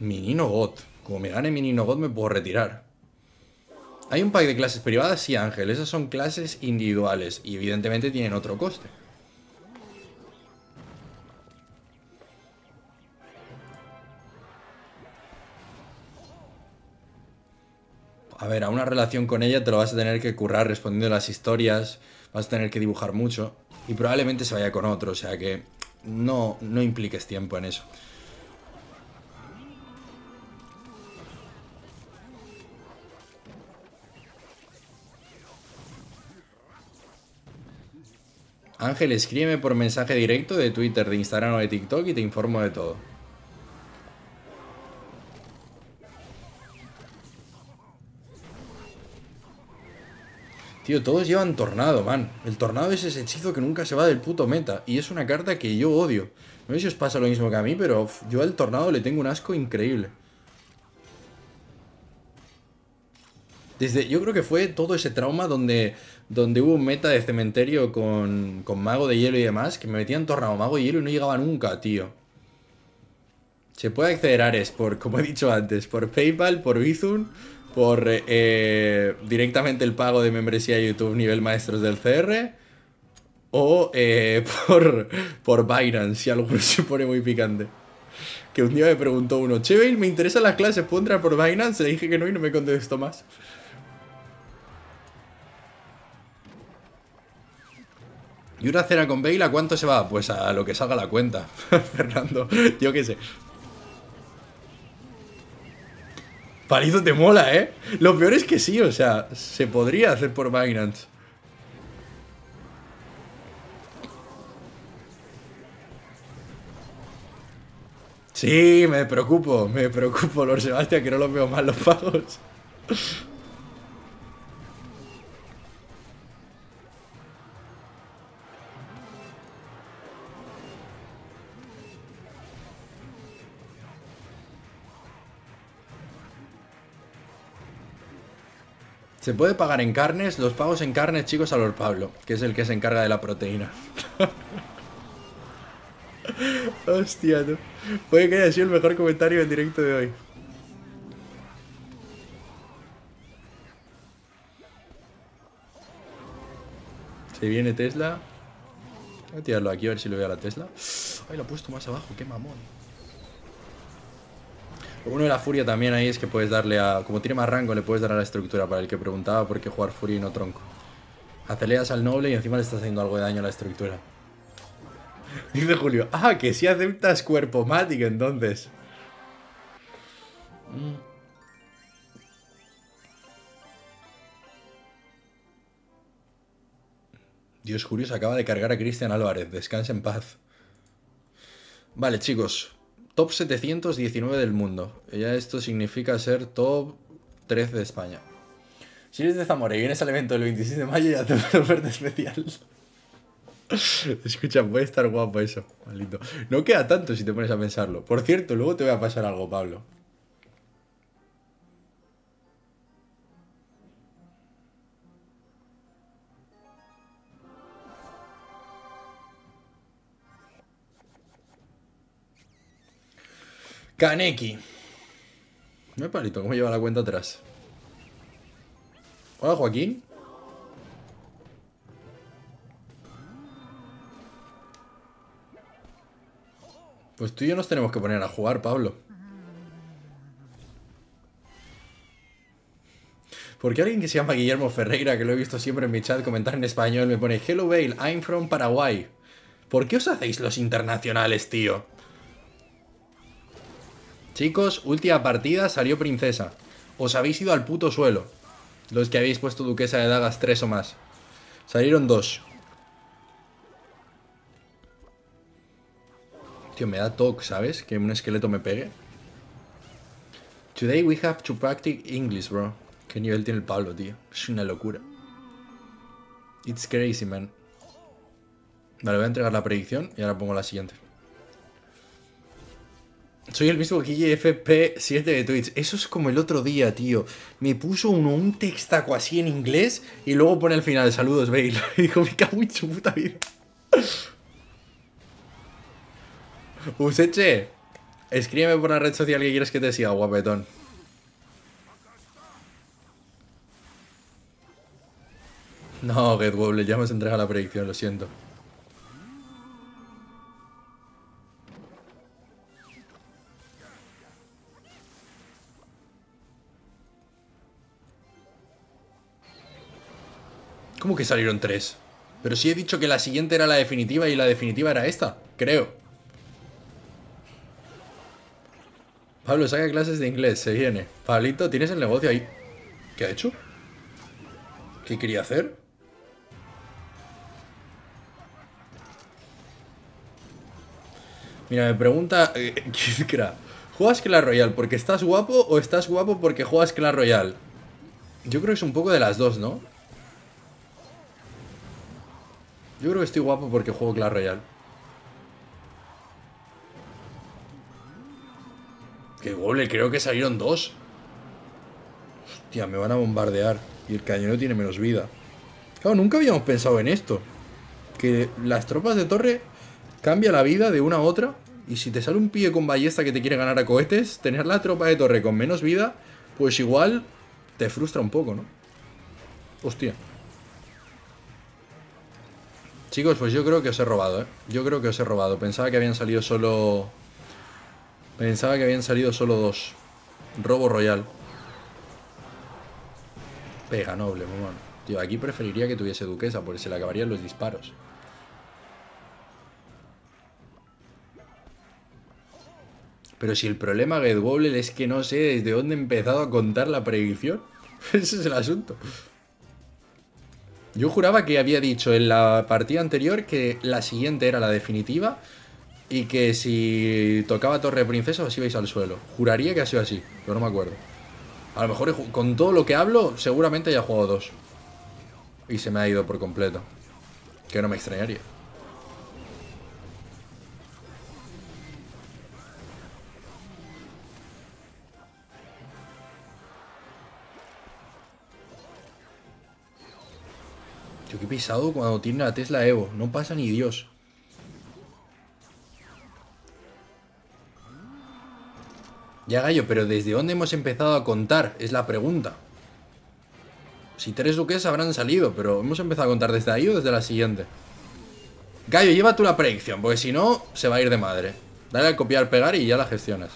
Minino God. Como me gane Minino God me puedo retirar. Hay un pack de clases privadas y Ángel. Esas son clases individuales y evidentemente tienen otro coste. A ver, a una relación con ella te lo vas a tener que currar respondiendo las historias, vas a tener que dibujar mucho y probablemente se vaya con otro, o sea que no, no impliques tiempo en eso. Ángel, escríbeme por mensaje directo de Twitter, de Instagram o de TikTok y te informo de todo. Tío, todos llevan tornado, man. El tornado es ese hechizo que nunca se va del puto meta. Y es una carta que yo odio. No sé si os pasa lo mismo que a mí, pero yo al tornado le tengo un asco increíble. Desde, yo creo que fue todo ese trauma donde, donde hubo un meta de cementerio con, con mago de hielo y demás, que me metían tornado mago de hielo y no llegaba nunca, tío. Se puede acceder a Ares por, como he dicho antes, por PayPal, por Bizum, por eh, directamente el pago de membresía de YouTube nivel maestros del CR o eh, por, por Binance, si algo se pone muy picante. Que un día me preguntó uno, che, Bale, me interesan las clases, ¿puedo entrar por Binance? Le dije que no y no me contestó más. ¿Y una cena con Bale a cuánto se va? Pues a lo que salga la cuenta, Fernando. Yo qué sé. Palizo te mola, ¿eh? Lo peor es que sí, o sea, se podría hacer por Binance. Sí, me preocupo, me preocupo, Lord Sebastián, que no los veo mal los pagos. Se puede pagar en carnes, los pagos en carnes, chicos, a Lord Pablo, que es el que se encarga de la proteína. Hostia, tú. Puede que haya sido el mejor comentario del directo de hoy. Se viene Tesla. Voy a tirarlo aquí a ver si lo veo a la Tesla. Ay, lo he puesto más abajo, qué mamón. Lo bueno de la furia también ahí es que puedes darle a. Como tiene más rango, le puedes dar a la estructura para el que preguntaba por qué jugar furia y no tronco. Aceleras al noble y encima le estás haciendo algo de daño a la estructura. Dice Julio, ah, que si aceptas cuerpo mático entonces. Mm. Dios, Julio se acaba de cargar a Cristian Álvarez. Descansa en paz. Vale, chicos. Top 719 del mundo. Ya esto significa ser top 13 de España. Si eres de Zamora y vienes al evento del 26 de mayo, ya te una oferta especial. Escucha, puede estar guapo eso, maldito. No queda tanto si te pones a pensarlo. Por cierto, luego te voy a pasar algo, Pablo. Kaneki. Es palito, ¿cómo lleva la cuenta atrás? Hola, Joaquín. Pues tú y yo nos tenemos que poner a jugar, Pablo. Porque alguien que se llama Guillermo Ferreira, que lo he visto siempre en mi chat comentar en español, me pone Hello Bale, I'm from Paraguay. ¿Por qué os hacéis los internacionales, tío? Chicos, última partida, salió princesa. Os habéis ido al puto suelo. Los que habéis puesto duquesa de dagas tres o más. Salieron dos. Tío, me da toque, ¿sabes? Que un esqueleto me pegue. Today we have to practice English, bro. ¿Qué nivel tiene el Pablo, tío? Es una locura. It's crazy, man. Vale, voy a entregar la predicción y ahora pongo la siguiente. Soy el mismo Guille FP7 de Twitch. Eso es como el otro día, tío. Me puso uno un textaco así en inglés y luego pone al final, saludos, Bale. Y dijo, me cago en su puta vida. Useche, escríbeme por la red social que quieres que te siga, guapetón. No, GetWobble, ya hemos entregado la predicción, lo siento. ¿Cómo que salieron tres? Pero sí he dicho que la siguiente era la definitiva y la definitiva era esta, creo. Pablo, saca clases de inglés, se viene. Pablito, tienes el negocio ahí. ¿Qué ha hecho? ¿Qué quería hacer? Mira, me pregunta eh, Kizkra, ¿Juegas Clash Royale porque estás guapo o estás guapo porque juegas Clash Royale? Yo creo que es un poco de las dos, ¿no? Yo creo que estoy guapo porque juego Clash Royale. Que gole, creo que salieron dos. Hostia, me van a bombardear. Y el cañonero tiene menos vida. Claro, nunca habíamos pensado en esto. Que las tropas de torre cambia la vida de una a otra. Y si te sale un pie con ballesta que te quiere ganar a cohetes, tener la tropa de torre con menos vida, pues igual te frustra un poco, ¿no? Hostia. Chicos, pues yo creo que os he robado, ¿eh? Yo creo que os he robado. Pensaba que habían salido solo... Pensaba que habían salido solo dos. Robo royal. Pega noble, mamón. Tío, aquí preferiría que tuviese duquesa, porque se le acabarían los disparos. Pero si el problema Get Gobble es que no sé desde dónde he empezado a contar la predicción. Ese es el asunto. Yo juraba que había dicho en la partida anterior que la siguiente era la definitiva y que si tocaba Torre Princesa os ibais al suelo. Juraría que ha sido así, pero no me acuerdo. A lo mejor con todo lo que hablo, seguramente haya jugado dos. Y se me ha ido por completo. Que no me extrañaría. Tío, qué pesado cuando tiene la Tesla Evo. No pasa ni Dios. Ya, gallo, pero ¿desde dónde hemos empezado a contar? Es la pregunta. Si tres duques habrán salido, pero hemos empezado a contar desde ahí o desde la siguiente. Gallo, lleva tú la predicción, porque si no, se va a ir de madre. Dale al copiar, pegar y ya la gestionas.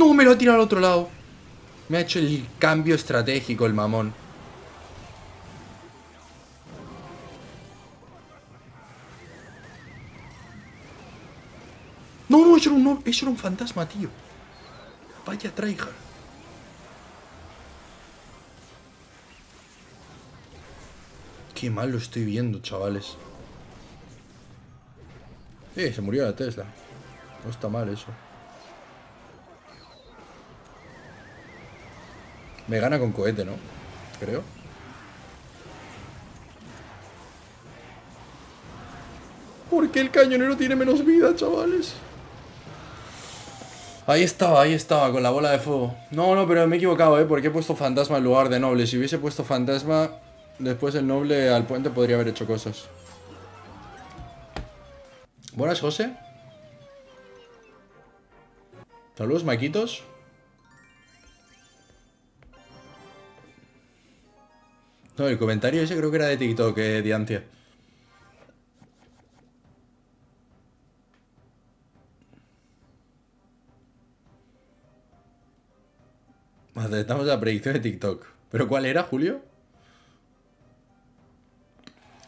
No, me lo ha tirado al otro lado. Me ha hecho el cambio estratégico el mamón. No, no, eso era un, eso era un fantasma, tío. Vaya tryhard. Qué mal lo estoy viendo, chavales. Eh, se murió la Tesla. No está mal eso. Me gana con cohete, ¿no? Creo. Porque el cañonero tiene menos vida, chavales. Ahí estaba, ahí estaba, con la bola de fuego. No, no, pero me he equivocado, ¿eh? Porque he puesto fantasma en lugar de noble. Si hubiese puesto fantasma, después el noble al puente podría haber hecho cosas. Buenas, José. Saludos, maquitos. No, el comentario ese creo que era de TikTok, eh, Diantia. Aceptamos la predicción de TikTok. ¿Pero cuál era, Julio?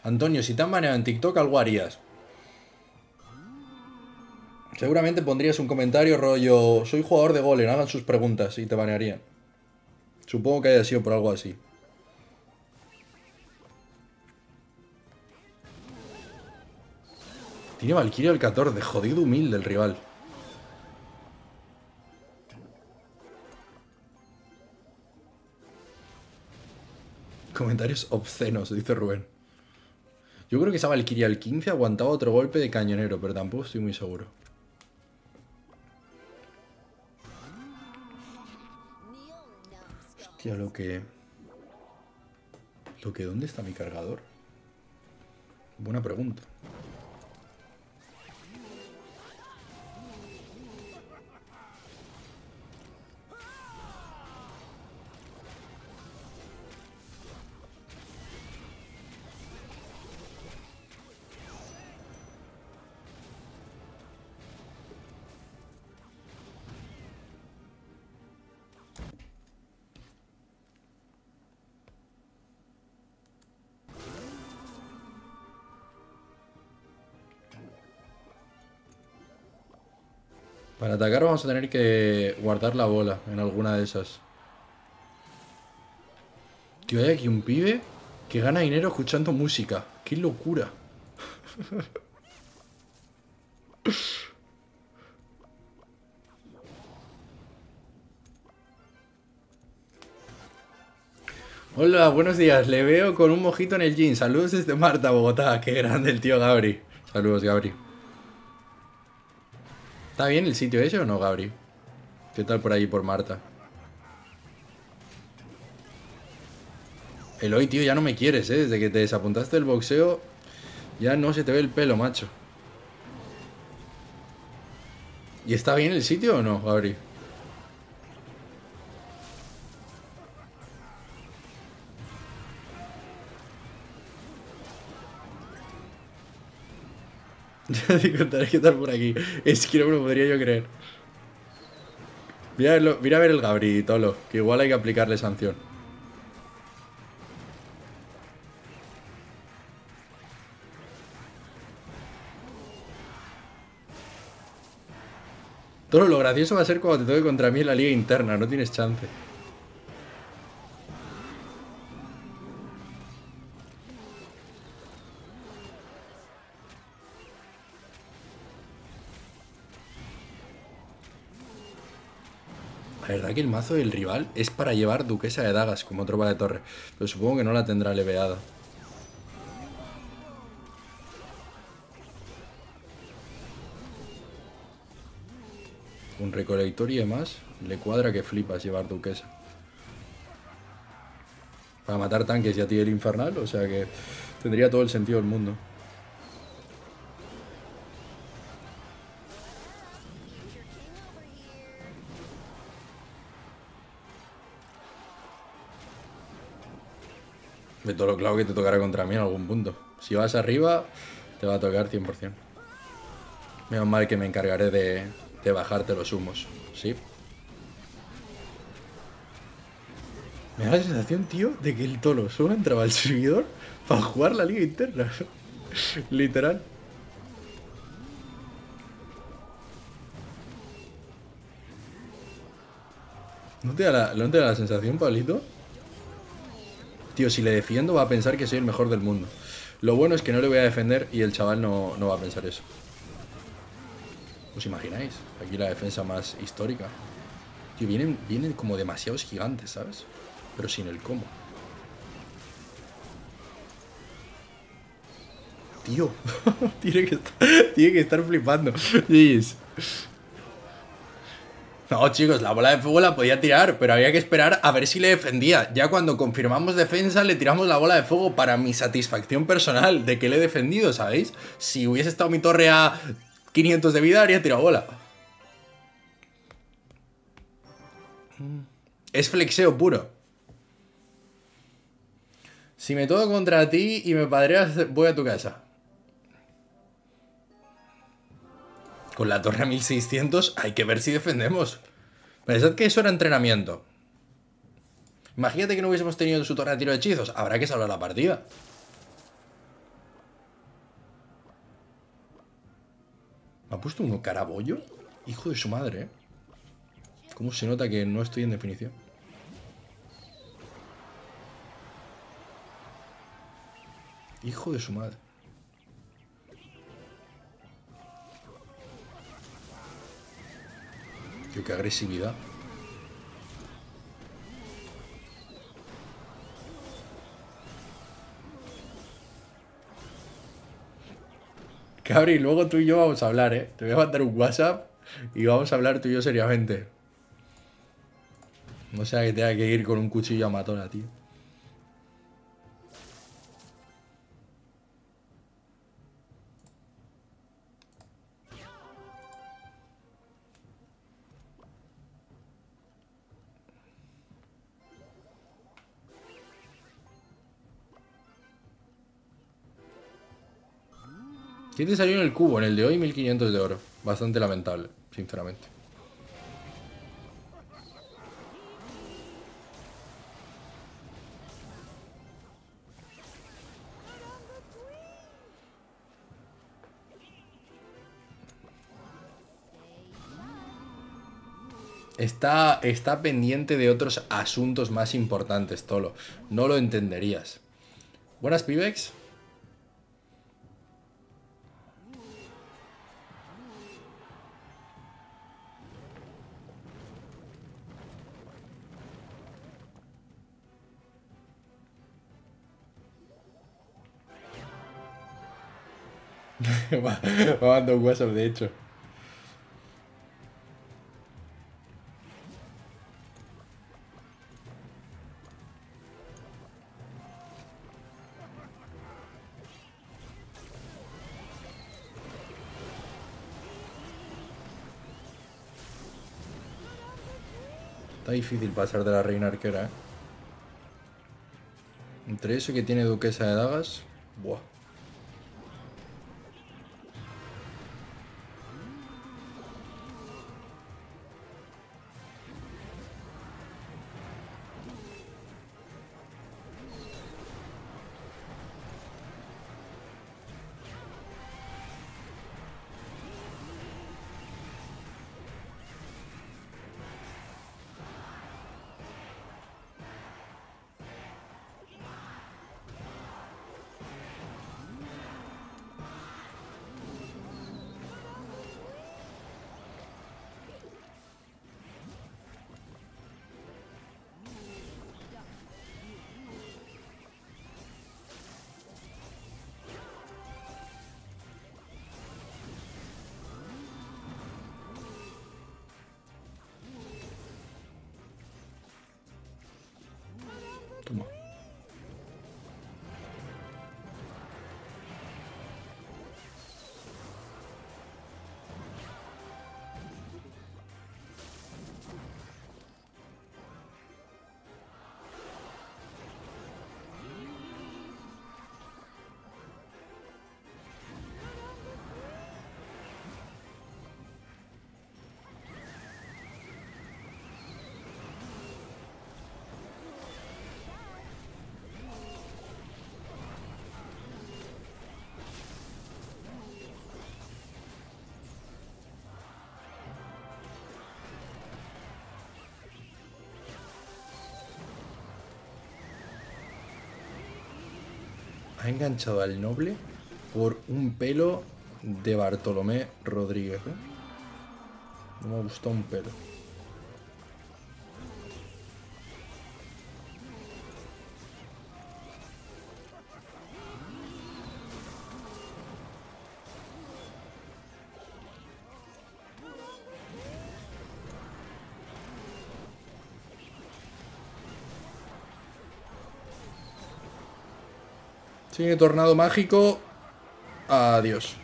Antonio, si te han baneado en TikTok, algo harías. Seguramente pondrías un comentario rollo, soy jugador de Golem, hagan sus preguntas y te banearían. Supongo que haya sido por algo así. Tiene Valkyria el 14, jodido humilde el rival. Comentarios obscenos, dice Rubén. Yo creo que esa Valkyria el 15 aguantaba otro golpe de cañonero, pero tampoco estoy muy seguro. Hostia, lo que... Lo que... ¿Dónde está mi cargador? Buena pregunta. Para atacar vamos a tener que guardar la bola en alguna de esas. Tío, hay aquí un pibe que gana dinero escuchando música. ¡Qué locura! Hola, buenos días. Le veo con un mojito en el jean. Saludos desde Marta, Bogotá. Qué grande el tío Gabri. Saludos, Gabri. ¿Está bien el sitio ese o no, Gabri? ¿Qué tal por ahí, por Marta? Eloy, tío, ya no me quieres, ¿eh? Desde que te desapuntaste del boxeo, ya no se te ve el pelo, macho. ¿Y está bien el sitio o no, Gabri? Ya te contaré qué tal por aquí. Es que no me lo podría yo creer. Mira, mira a ver el Gabri, Tolo, que igual hay que aplicarle sanción. Tolo, lo gracioso va a ser cuando te toque contra mí en la liga interna, no tienes chance. Verdad que el mazo del rival es para llevar duquesa de dagas como tropa de torre, pero supongo que no la tendrá leveada. Un recolector y demás, le cuadra que flipas llevar duquesa. Para matar tanques ya tiene el infernal, o sea que tendría todo el sentido del mundo. De todo lo claro que te tocará contra mí en algún punto. Si vas arriba, te va a tocar 100%. Menos mal que me encargaré de, de bajarte los humos. ¿Sí? Me da la sensación, tío, de que el Tolo solo entraba al servidor para jugar la liga interna. Literal. ¿No te, da la, ¿No te da la sensación, Pablito? Tío, si le defiendo va a pensar que soy el mejor del mundo. Lo bueno es que no le voy a defender y el chaval no, no va a pensar eso. ¿Os imagináis? Aquí la defensa más histórica. Tío, vienen, vienen como demasiados gigantes, ¿sabes? Pero sin el cómo. Tío, tiene, que estar, tiene que estar flipando. Jeez. No, chicos, la bola de fuego la podía tirar, pero había que esperar a ver si le defendía. Ya cuando confirmamos defensa, le tiramos la bola de fuego para mi satisfacción personal de que le he defendido, ¿sabéis? Si hubiese estado mi torre a 500 de vida, habría tirado bola. Es flexeo puro. Si me toco contra ti y me padreas, voy a tu casa. Con la torre a 1600 hay que ver si defendemos. Pensad que eso era entrenamiento. Imagínate que no hubiésemos tenido su torre a tiro de hechizos. Habrá que salvar la partida. ¿Me ha puesto uno carabollo? Hijo de su madre, ¿eh? ¿Cómo se nota que no estoy en definición? Hijo de su madre. Tío, qué agresividad. Cabri, luego tú y yo vamos a hablar, ¿eh? Te voy a mandar un WhatsApp y vamos a hablar tú y yo seriamente. No sea que tenga que ir con un cuchillo a matar a tío. ¿Quién te salió en el cubo? En el de hoy 1500 de oro. Bastante lamentable, sinceramente. Está, está pendiente de otros asuntos más importantes, Tolo. No lo entenderías. Buenas, Pibex. Me manda un WhatsApp, de hecho. Está difícil pasar de la reina arquera, ¿eh? Entre eso que tiene duquesa de dagas... Buah. Ha enganchado al noble por un pelo de Bartolomé Rodríguez. ¿eh? No me gustó un pelo. Sigue tornado mágico. Adiós.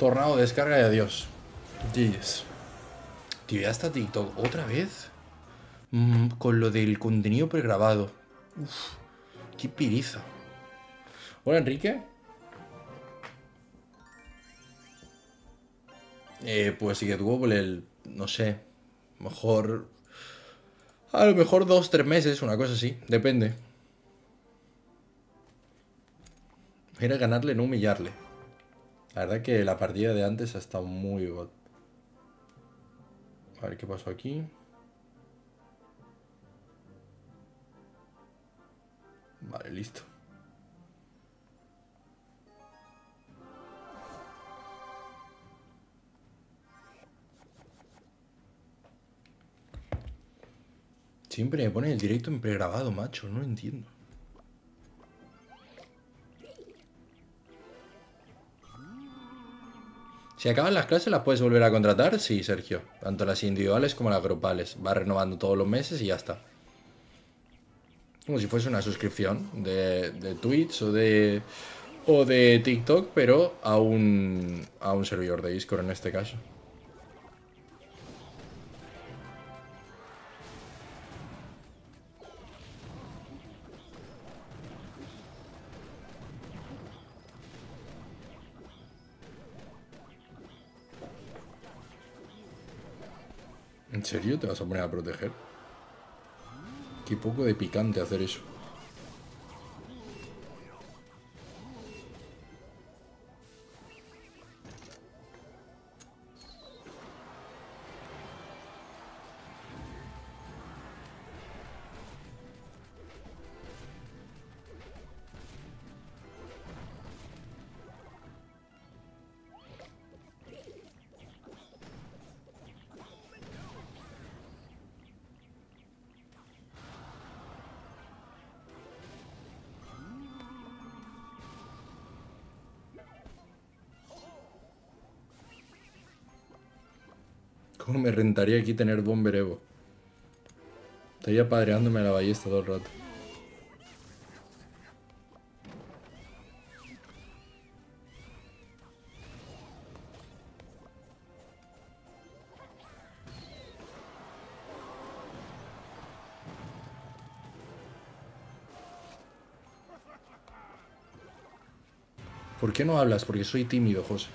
Tornado descarga y adiós. Jeez. Tío, ya está TikTok. ¿Otra vez? Mm, con lo del contenido pregrabado. Uf, qué piriza. Hola, Enrique. Eh, pues sí que el. No sé. Mejor. A lo mejor dos, tres meses, una cosa así. Depende. Era ganarle, no humillarle. La verdad que la partida de antes ha estado muy god. A ver qué pasó aquí. Vale, listo. Siempre me pone el directo en pregrabado, macho. No entiendo. Si acaban las clases, ¿las puedes volver a contratar? Sí, Sergio. Tanto las individuales como las grupales. Va renovando todos los meses y ya está. Como si fuese una suscripción de, de Twitch o de, o de TikTok, pero a un, a un servidor de Discord en este caso. Serio te vas a poner a proteger? Qué poco de picante hacer eso. Me rentaría aquí tener Bomber Evo? Estaría padreándome a la ballesta todo el rato. ¿Por qué no hablas? Porque soy tímido, José.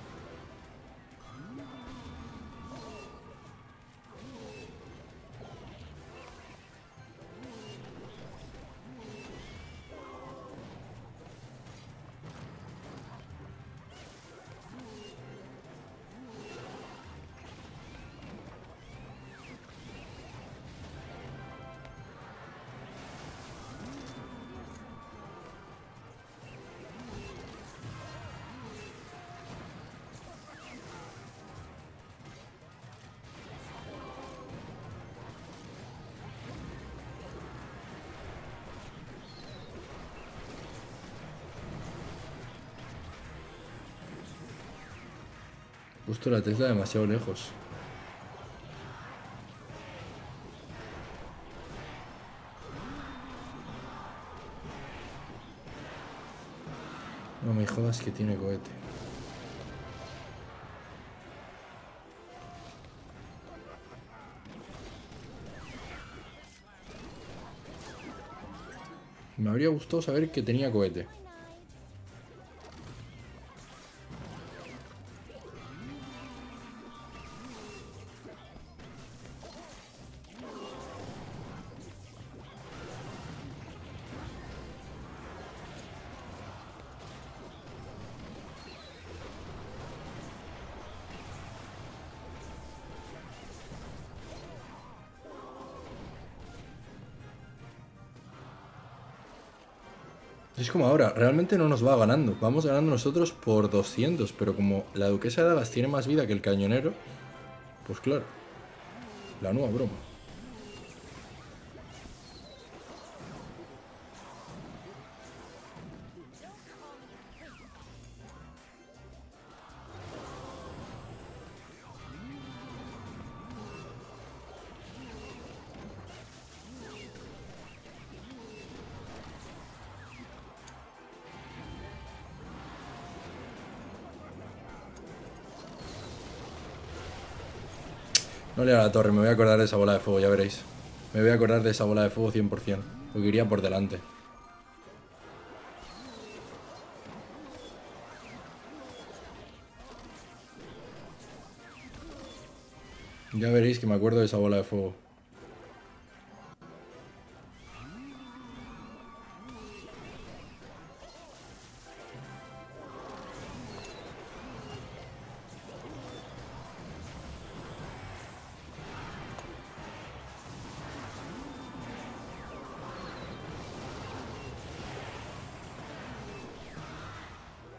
La Tesla demasiado lejos. No me jodas que tiene cohete. Me habría gustado saber que tenía cohete. Como ahora, realmente no nos va ganando. Vamos ganando nosotros por 200, pero como la duquesa de Dagas tiene más vida que el cañonero, pues claro, la nueva broma. No le a la torre, me voy a acordar de esa bola de fuego, ya veréis. Me voy a acordar de esa bola de fuego 100%, porque iría por delante. Ya veréis que me acuerdo de esa bola de fuego.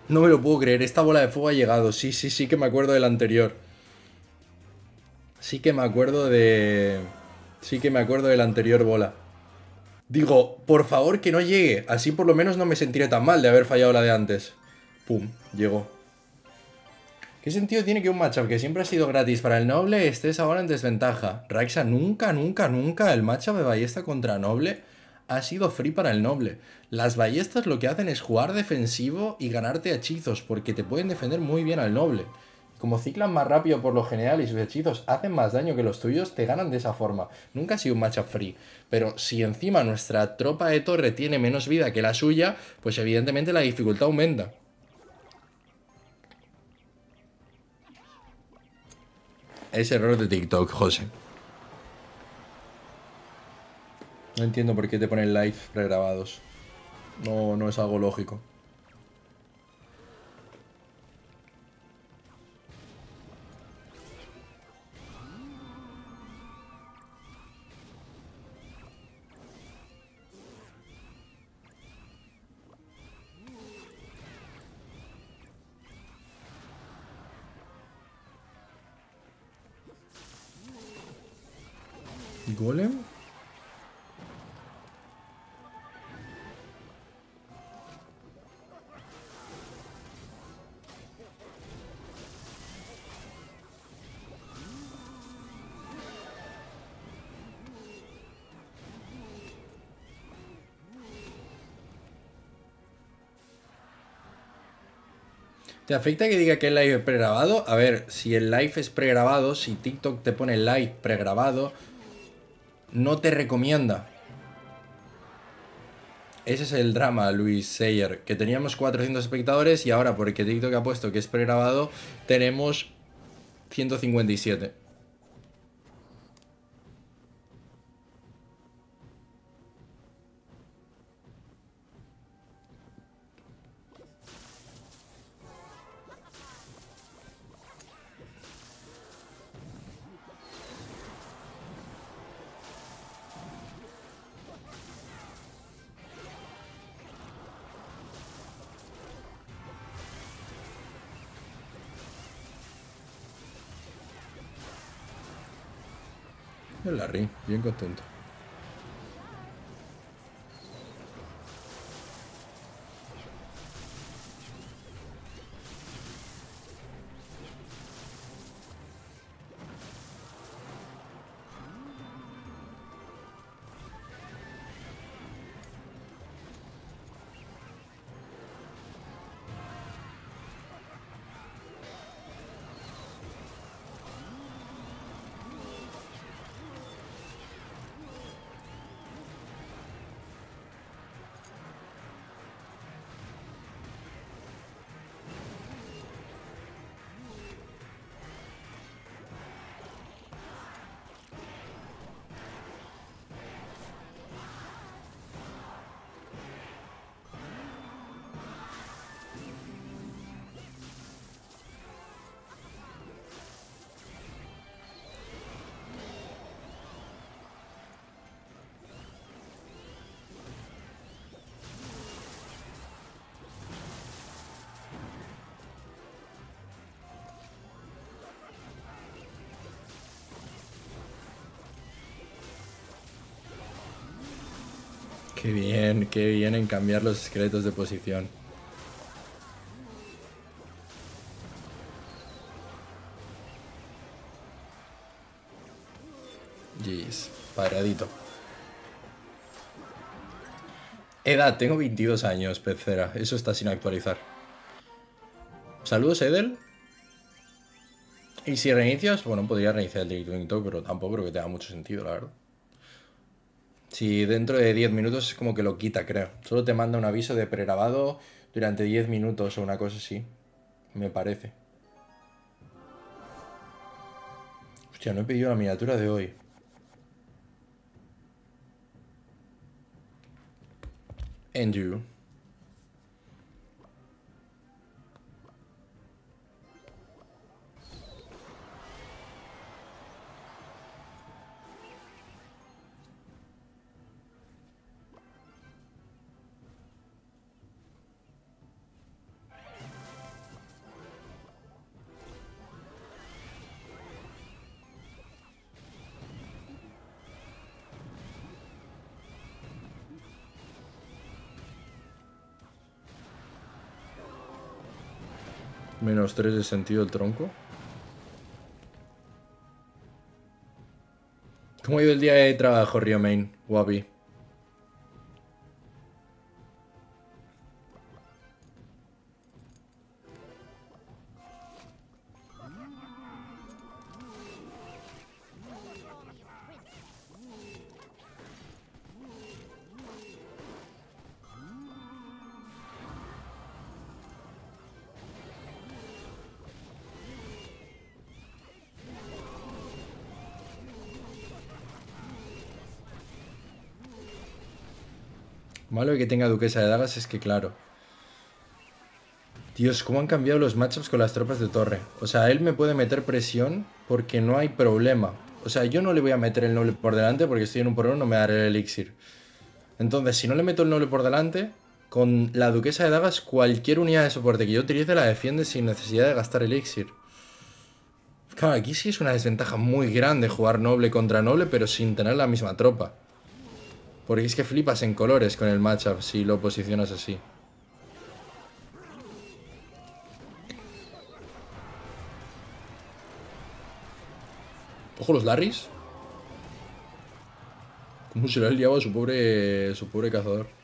No me lo puedo creer, esta bola de fuego ha llegado. Sí, sí, sí que me acuerdo del anterior. Sí que me acuerdo de... Sí que me acuerdo de la anterior bola. Digo, por favor que no llegue. Así por lo menos no me sentiré tan mal de haber fallado la de antes. Pum, llegó. ¿Qué sentido tiene que un matchup que siempre ha sido gratis para el noble estés ahora en desventaja? Raixa, nunca, nunca, nunca el matchup de ballesta contra noble ha sido free para el noble. Las ballestas lo que hacen es jugar defensivo y ganarte hechizos, porque te pueden defender muy bien al noble. Como ciclan más rápido por lo general y sus hechizos hacen más daño que los tuyos, te ganan de esa forma. Nunca ha sido un matchup free. Pero si encima nuestra tropa de torre tiene menos vida que la suya, pues evidentemente la dificultad aumenta. Es error de TikTok, José. No entiendo por qué te ponen live pregrabados. No, no es algo lógico. ¿Golem? ¿Te afecta que diga que el live es pregrabado? A ver, si el live es pregrabado, si TikTok te pone live pregrabado, no te recomienda. Ese es el drama, Luis Sayer, que teníamos 400 espectadores y ahora porque TikTok ha puesto que es pregrabado, tenemos 157. El Larry, bien contento. Qué bien, qué bien en cambiar los esqueletos de posición. Jeez, paradito. Edad, tengo 22 años, pecera. Eso está sin actualizar. Saludos, Edel. Y si reinicias, bueno, podría reiniciar el TikTok, pero tampoco creo que tenga mucho sentido, la verdad. Si dentro de 10 minutos es como que lo quita, creo. Solo te manda un aviso de pregrabado durante 10 minutos o una cosa así. Me parece. Hostia, no he pedido la miniatura de hoy. Andrew. Menos 3 de sentido el tronco. ¿Cómo ha ido el día de trabajo, Rio Main? Guapi. Malo de que tenga duquesa de dagas es que, claro. Dios, cómo han cambiado los matchups con las tropas de torre. O sea, él me puede meter presión porque no hay problema. O sea, yo no le voy a meter el noble por delante porque estoy en un uno, no me daré el elixir. Entonces, si no le meto el noble por delante, con la duquesa de dagas, cualquier unidad de soporte que yo utilice la defiende sin necesidad de gastar elixir. Claro, aquí sí es una desventaja muy grande jugar noble contra noble, pero sin tener la misma tropa. Porque es que flipas en colores con el matchup si lo posicionas así. Ojo los Larrys. ¿Cómo se le ha liado a su pobre, su pobre cazador?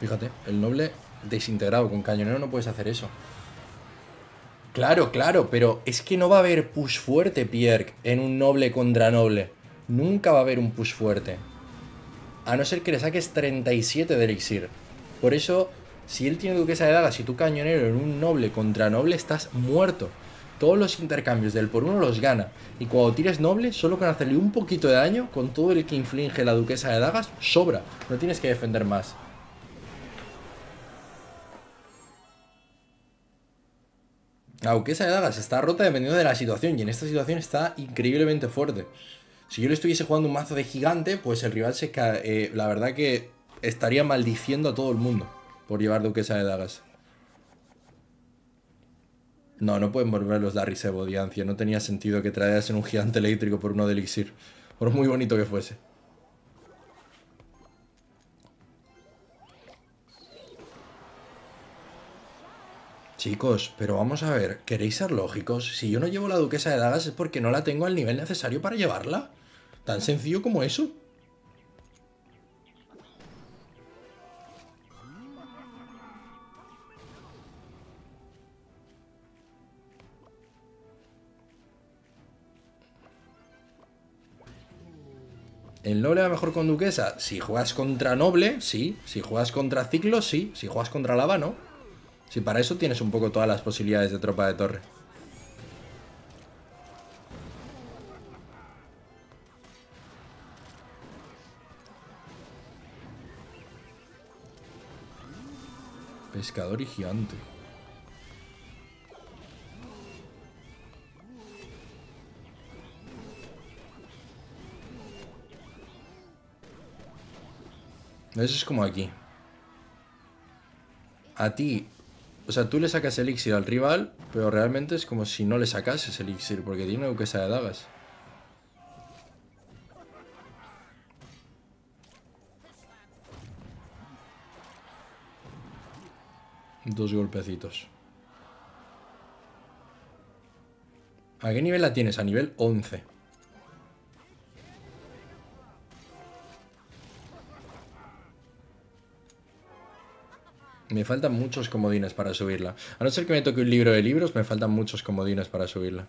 Fíjate, el noble desintegrado. Con cañonero no puedes hacer eso. Claro, claro, pero es que no va a haber push fuerte, Pierre, en un noble contra noble. Nunca va a haber un push fuerte. A no ser que le saques 37 de elixir. Por eso, si él tiene duquesa de dagas y tú cañonero en un noble contra noble, estás muerto. Todos los intercambios del por uno los gana. Y cuando tires noble, solo con hacerle un poquito de daño, con todo el que inflige la duquesa de dagas, sobra. No tienes que defender más. La duquesa de dagas está rota dependiendo de la situación y en esta situación está increíblemente fuerte. Si yo le estuviese jugando un mazo de gigante, pues el rival se eh, la verdad que estaría maldiciendo a todo el mundo por llevar duquesa de dagas. No, no pueden volver los Darry Sebo. No tenía sentido que trajeras en un gigante eléctrico por uno de elixir. Por muy bonito que fuese. Chicos, pero vamos a ver, ¿queréis ser lógicos? Si yo no llevo la duquesa de dagas es porque no la tengo al nivel necesario para llevarla. Tan sencillo como eso. ¿El noble va mejor con duquesa? Si juegas contra noble, sí. Si juegas contra ciclo, sí. Si juegas contra lava, no. Si para eso tienes un poco todas las posibilidades de tropa de torre. Pescador y gigante. Eso es como aquí. A ti, o sea, tú le sacas elixir al rival, pero realmente es como si no le sacases elixir, porque tiene una duquesa de dagas. Dos golpecitos. ¿A qué nivel la tienes? A nivel 11. Me faltan muchos comodines para subirla. A no ser que me toque un libro de libros, me faltan muchos comodines para subirla.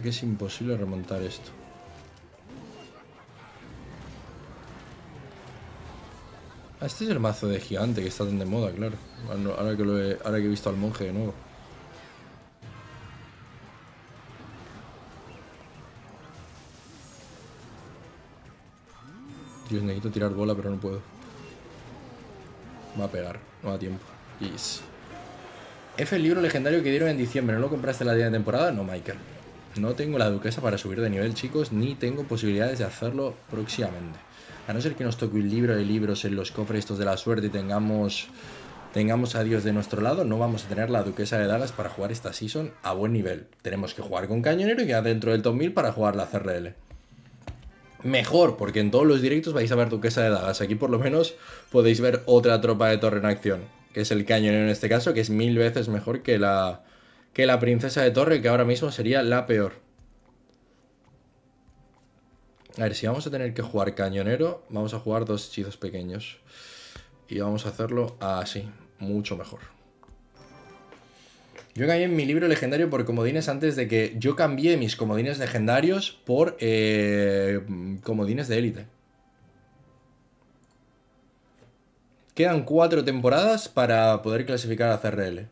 Que es imposible remontar esto. Ah, este es el mazo de gigante que está tan de moda, claro. Ahora que, he, ahora que he visto al monje de nuevo. Dios, necesito tirar bola, pero no puedo. Va a pegar, no da tiempo. Yes. F el libro legendario que dieron en diciembre. ¿No lo compraste la día de temporada? No, Michael. No tengo la duquesa para subir de nivel, chicos, ni tengo posibilidades de hacerlo próximamente. A no ser que nos toque un libro de libros en los cofres estos de la suerte y tengamos, tengamos a Dios de nuestro lado, no vamos a tener la duquesa de dagas para jugar esta season a buen nivel. Tenemos que jugar con cañonero y quedar dentro del top 1000 para jugar la CRL. Mejor, porque en todos los directos vais a ver duquesa de dagas. Aquí por lo menos podéis ver otra tropa de torre en acción, que es el cañonero en este caso, que es mil veces mejor que la, que la princesa de torre, que ahora mismo sería la peor. A ver, si vamos a tener que jugar cañonero, vamos a jugar dos hechizos pequeños. Y vamos a hacerlo así, mucho mejor. Yo cambié mi libro legendario por comodines antes de que yo cambié mis comodines legendarios por eh, comodines de élite. Quedan cuatro temporadas para poder clasificar a CRL.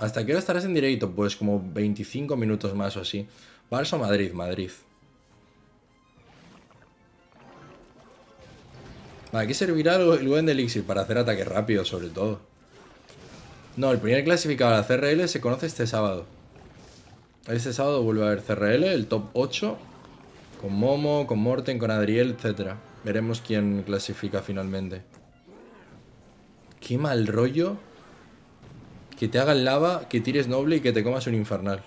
¿Hasta qué hora estarás en directo? Pues como 25 minutos más o así. Barça Madrid, Madrid. ¿Para qué servirá el buen Elixir? Para hacer ataques rápidos, sobre todo. No, el primer clasificado a la CRL se conoce este sábado. Este sábado vuelve a haber CRL, el top 8. Con Momo, con Morten, con Adriel, etc. Veremos quién clasifica finalmente. Qué mal rollo. Que te hagan lava, que tires noble y que te comas un infernal.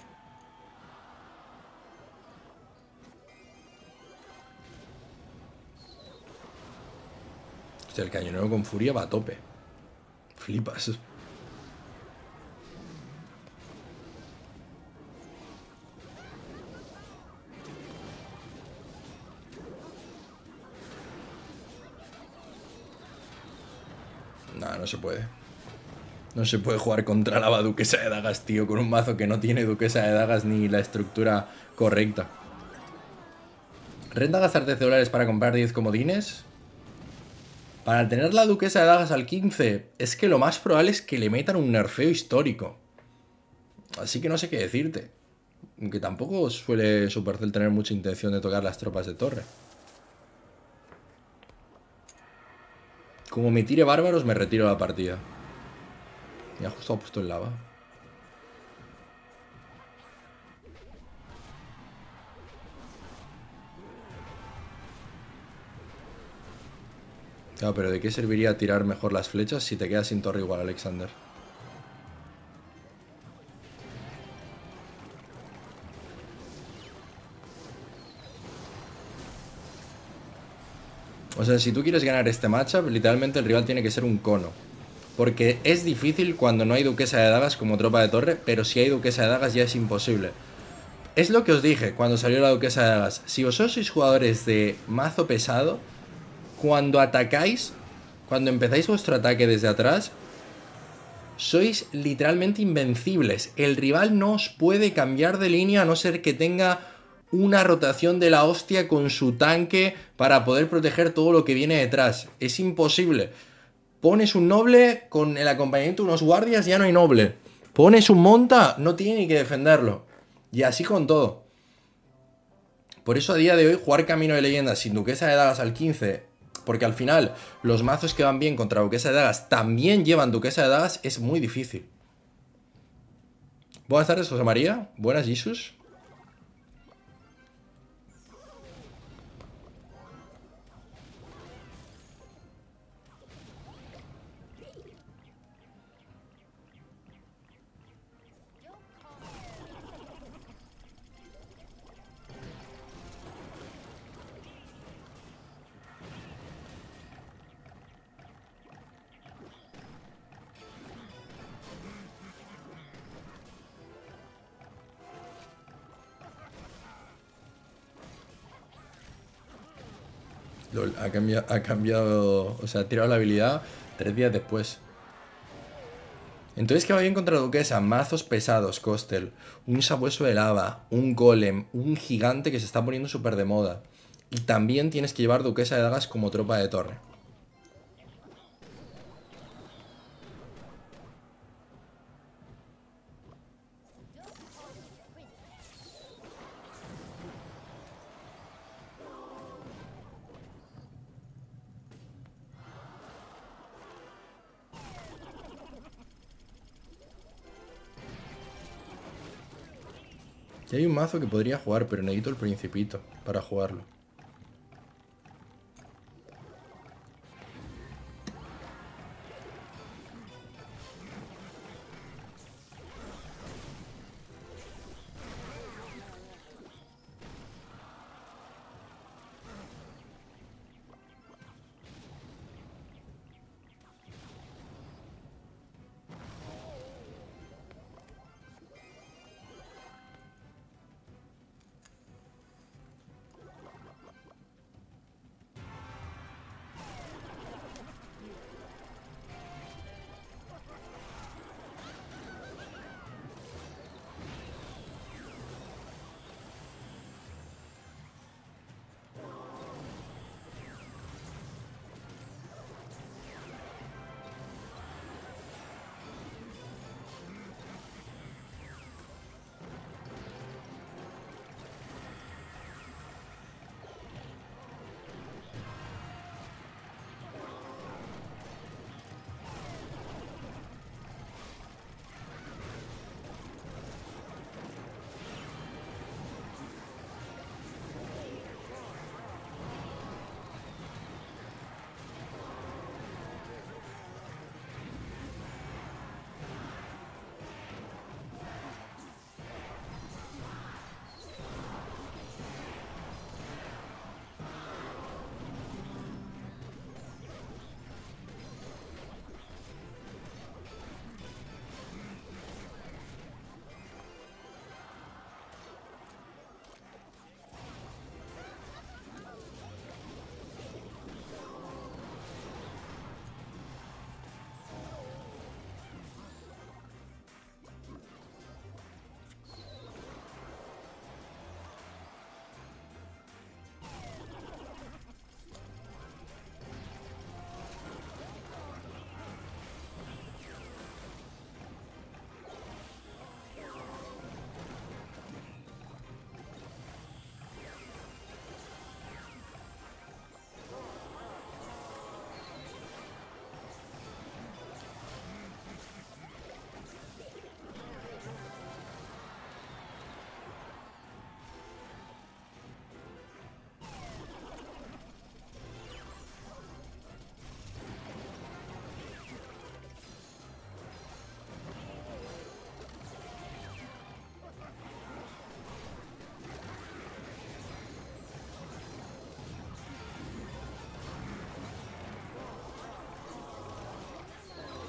Hostia, el cañonero con furia va a tope. Flipas. No, no se puede. No se puede jugar contra la duquesa de dagas, tío, con un mazo que no tiene duquesa de dagas ni la estructura correcta. Renta gastar 13 dólares para comprar 10 comodines. Para tener la duquesa de dagas al 15, es que lo más probable es que le metan un nerfeo histórico. Así que no sé qué decirte. Aunque tampoco suele Supercell tener mucha intención de tocar las tropas de torre. Como me tire bárbaros, me retiro la partida. Ya justo puesto el lava. Claro, pero ¿de qué serviría tirar mejor las flechas si te quedas sin torre igual, Alexander? O sea, si tú quieres ganar este matchup, literalmente el rival tiene que ser un cono. Porque es difícil cuando no hay duquesa de dagas como tropa de torre, pero si hay duquesa de dagas ya es imposible. Es lo que os dije cuando salió la duquesa de dagas. Si vosotros sois jugadores de mazo pesado, cuando atacáis, cuando empezáis vuestro ataque desde atrás, sois literalmente invencibles. El rival no os puede cambiar de línea a no ser que tenga una rotación de la hostia con su tanque para poder proteger todo lo que viene detrás. Es imposible. Pones un noble con el acompañamiento de unos guardias, ya no hay noble. Pones un monta, no tiene ni que defenderlo. Y así con todo. Por eso a día de hoy jugar Camino de Leyenda sin Duquesa de Dagas al 15, porque al final los mazos que van bien contra Duquesa de Dagas también llevan Duquesa de Dagas, es muy difícil. Buenas tardes, José María. Buenas, Jesus. Ha cambiado, ha cambiado, o sea, ha tirado la habilidad tres días después. Entonces, ¿qué va bien contra Duquesa? Mazos pesados, Costel. Un sabueso de lava, un golem, un gigante que se está poniendo súper de moda. Y también tienes que llevar Duquesa de Dagas como tropa de torre. Y hay un mazo que podría jugar, pero necesito el principito para jugarlo.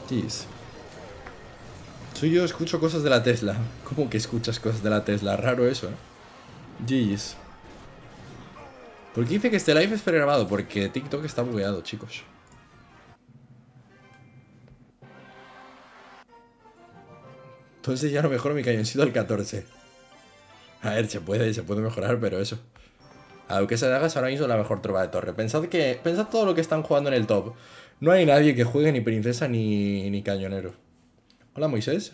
Jeez. Soy yo, escucho cosas de la Tesla. ¿Cómo que escuchas cosas de la Tesla? Raro eso, ¿eh? Jeez. ¿Por qué dice que este live es pregrabado? Porque TikTok está bugueado, chicos. Entonces ya no mejoro mi cañoncito al 14. A ver, se puede, se puede mejorar, pero eso. A Duquesa de Dagas ahora mismo la mejor tropa de torre. Pensad que. Pensad todo lo que están jugando en el top. No hay nadie que juegue ni princesa ni, ni cañonero. Hola Moisés.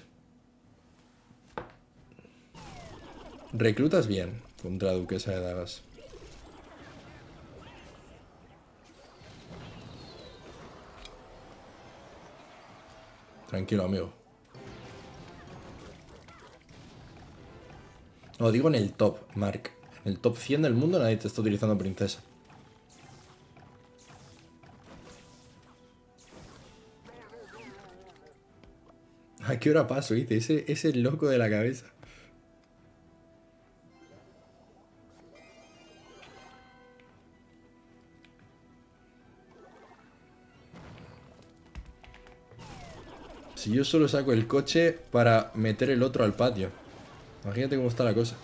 Reclutas bien contra Duquesa de Dagas. Tranquilo, amigo. No, digo en el top, Mark. En el top 100 del mundo nadie te está utilizando princesa. Qué hora paso, viste? Ese es el loco de la cabeza. Si yo solo saco el coche para meter el otro al patio. Imagínate cómo está la cosa.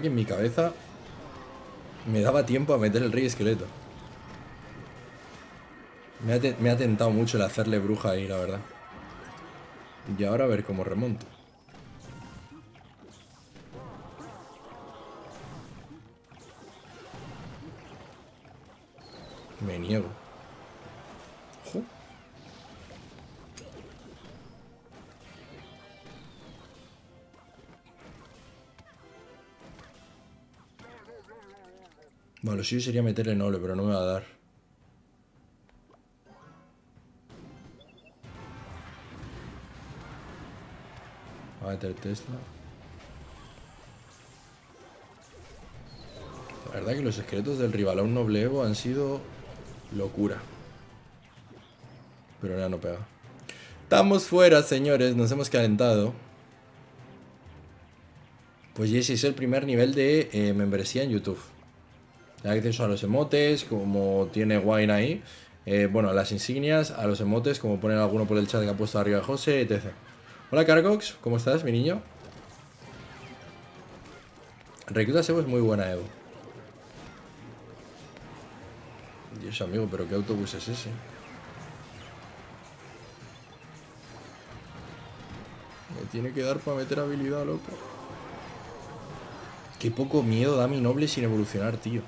Que en mi cabeza me daba tiempo a meter el rey esqueleto. Me ha, me ha tentado mucho el hacerle bruja ahí, la verdad. Y ahora a ver cómo remonto. Suyo sería meterle noble, pero no me va a dar. Va a meter Tesla. La verdad que los esqueletos del rival a un noble Evo han sido locura. Pero ya no pega. Estamos fuera, señores. Nos hemos calentado. Pues ese es el primer nivel de eh, membresía en YouTube. Da acceso a los emotes, como tiene Wine ahí. Eh, bueno, a las insignias, a los emotes, como pone alguno por el chat que ha puesto arriba José, etc. Hola Cargox, ¿cómo estás, mi niño? Recluta Evo es muy buena, Evo. Dios amigo, pero ¿qué autobús es ese? Me tiene que dar para meter habilidad, loco. Qué poco miedo da mi noble sin evolucionar, tío.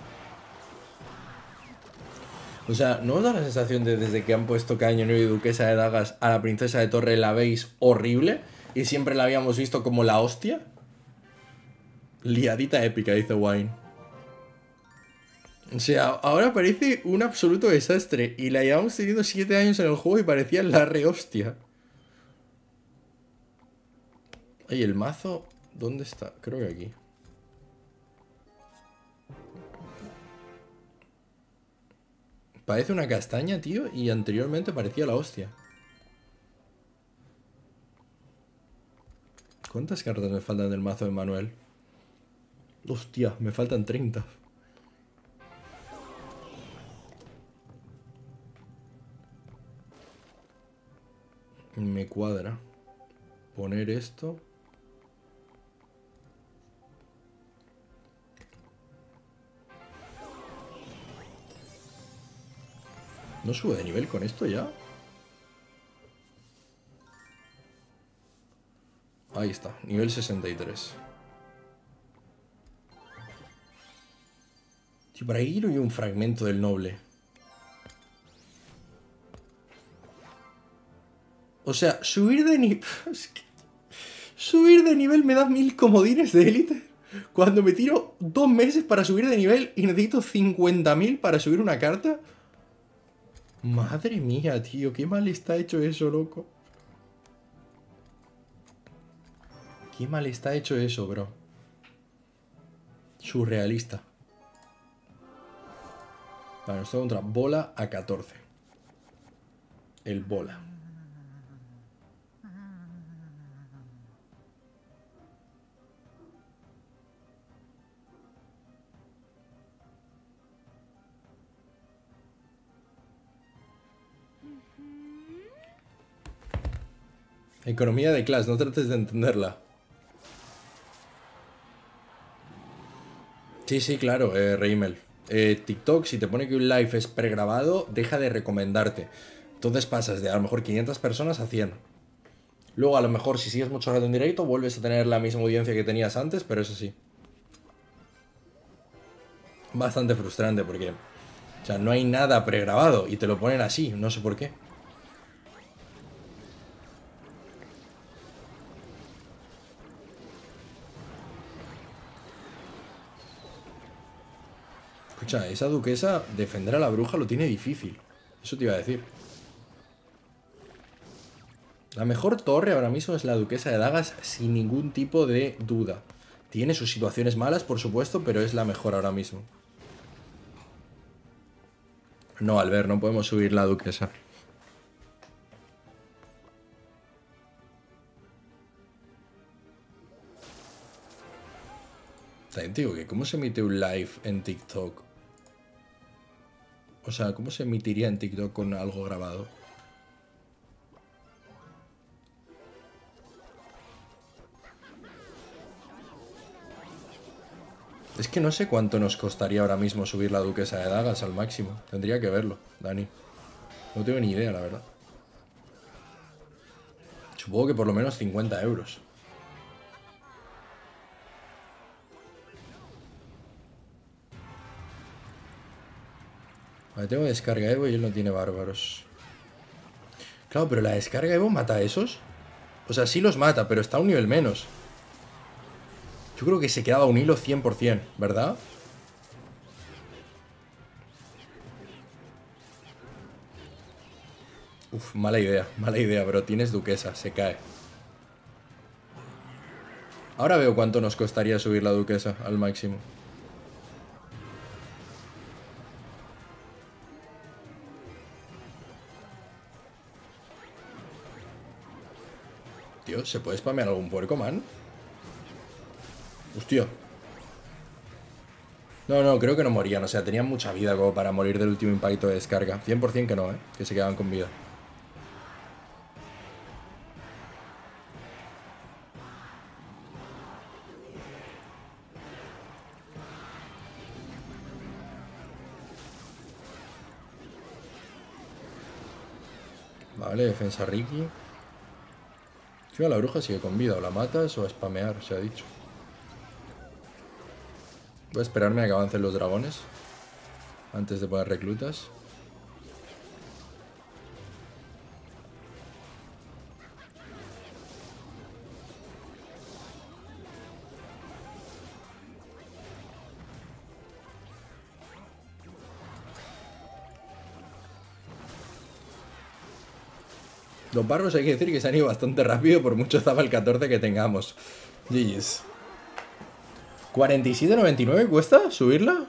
O sea, ¿no os da la sensación de desde que han puesto Cañonero y Duquesa de Dagas a la Princesa de Torre la veis horrible? Y siempre la habíamos visto como la hostia. Liadita épica, dice Wine. O sea, ahora parece un absoluto desastre. Y la llevamos teniendo 7 años en el juego y parecía la re hostia. Oye, el mazo, ¿dónde está? Creo que aquí. Parece una castaña, tío, y anteriormente parecía la hostia. ¿Cuántas cartas me faltan del mazo de Manuel? Hostia, me faltan 30. Me cuadra. Poner esto. ¿No sube de nivel con esto ya? Ahí está, nivel 63. Tío, por ahí quiero yo un fragmento del noble. O sea, subir de nivel... Subir de nivel me da mil comodines de élite. Cuando me tiro dos meses para subir de nivel y necesito 50.000 para subir una carta. Madre mía, tío, qué mal está hecho eso, loco. Qué mal está hecho eso, bro. Surrealista. Vale, nos toca contra bola a 14. El bola. Economía de clase, no trates de entenderla. Sí, sí, claro, eh, Reimel. Eh, TikTok, si te pone que un live es pregrabado, deja de recomendarte. Entonces pasas de a lo mejor 500 personas a 100. Luego, a lo mejor, si sigues mucho rato en directo, vuelves a tener la misma audiencia que tenías antes, pero eso sí. Bastante frustrante porque, o sea, no hay nada pregrabado y te lo ponen así, no sé por qué. Esa duquesa, defender a la bruja lo tiene difícil. Eso te iba a decir. La mejor torre ahora mismo es la duquesa de dagas sin ningún tipo de duda. Tiene sus situaciones malas, por supuesto, pero es la mejor ahora mismo. No, Albert, no podemos subir la duquesa. Te digo que cómo se emite un live en TikTok. O sea, ¿cómo se emitiría en TikTok con algo grabado? Es que no sé cuánto nos costaría ahora mismo subir la duquesa de dagas al máximo. Tendría que verlo, Dani. No tengo ni idea, la verdad. Supongo que por lo menos 50 euros. Vale, tengo descarga Evo y él no tiene bárbaros. Claro, pero la descarga Evo mata a esos. O sea, sí los mata, pero está a un nivel menos. Yo creo que se quedaba un hilo 100%, ¿verdad? Uf, mala idea, mala idea, pero tienes duquesa, se cae. Ahora veo cuánto nos costaría subir la duquesa al máximo. ¿Se puede spamear algún puerco, man? Hostia. No, no, creo que no morían. O sea, tenían mucha vida como para morir del último impacto de descarga. 100% que no, ¿eh? Que se quedaban con vida. Vale, defensa Ricky. Tío, la bruja sigue con vida. O la matas o a spamear, se ha dicho. Voy a esperarme a que avancen los dragones. Antes de poner reclutas. Los barros hay que decir que se han ido bastante rápido por mucho Zabal 14 que tengamos. GG's. ¿47.99 cuesta subirla?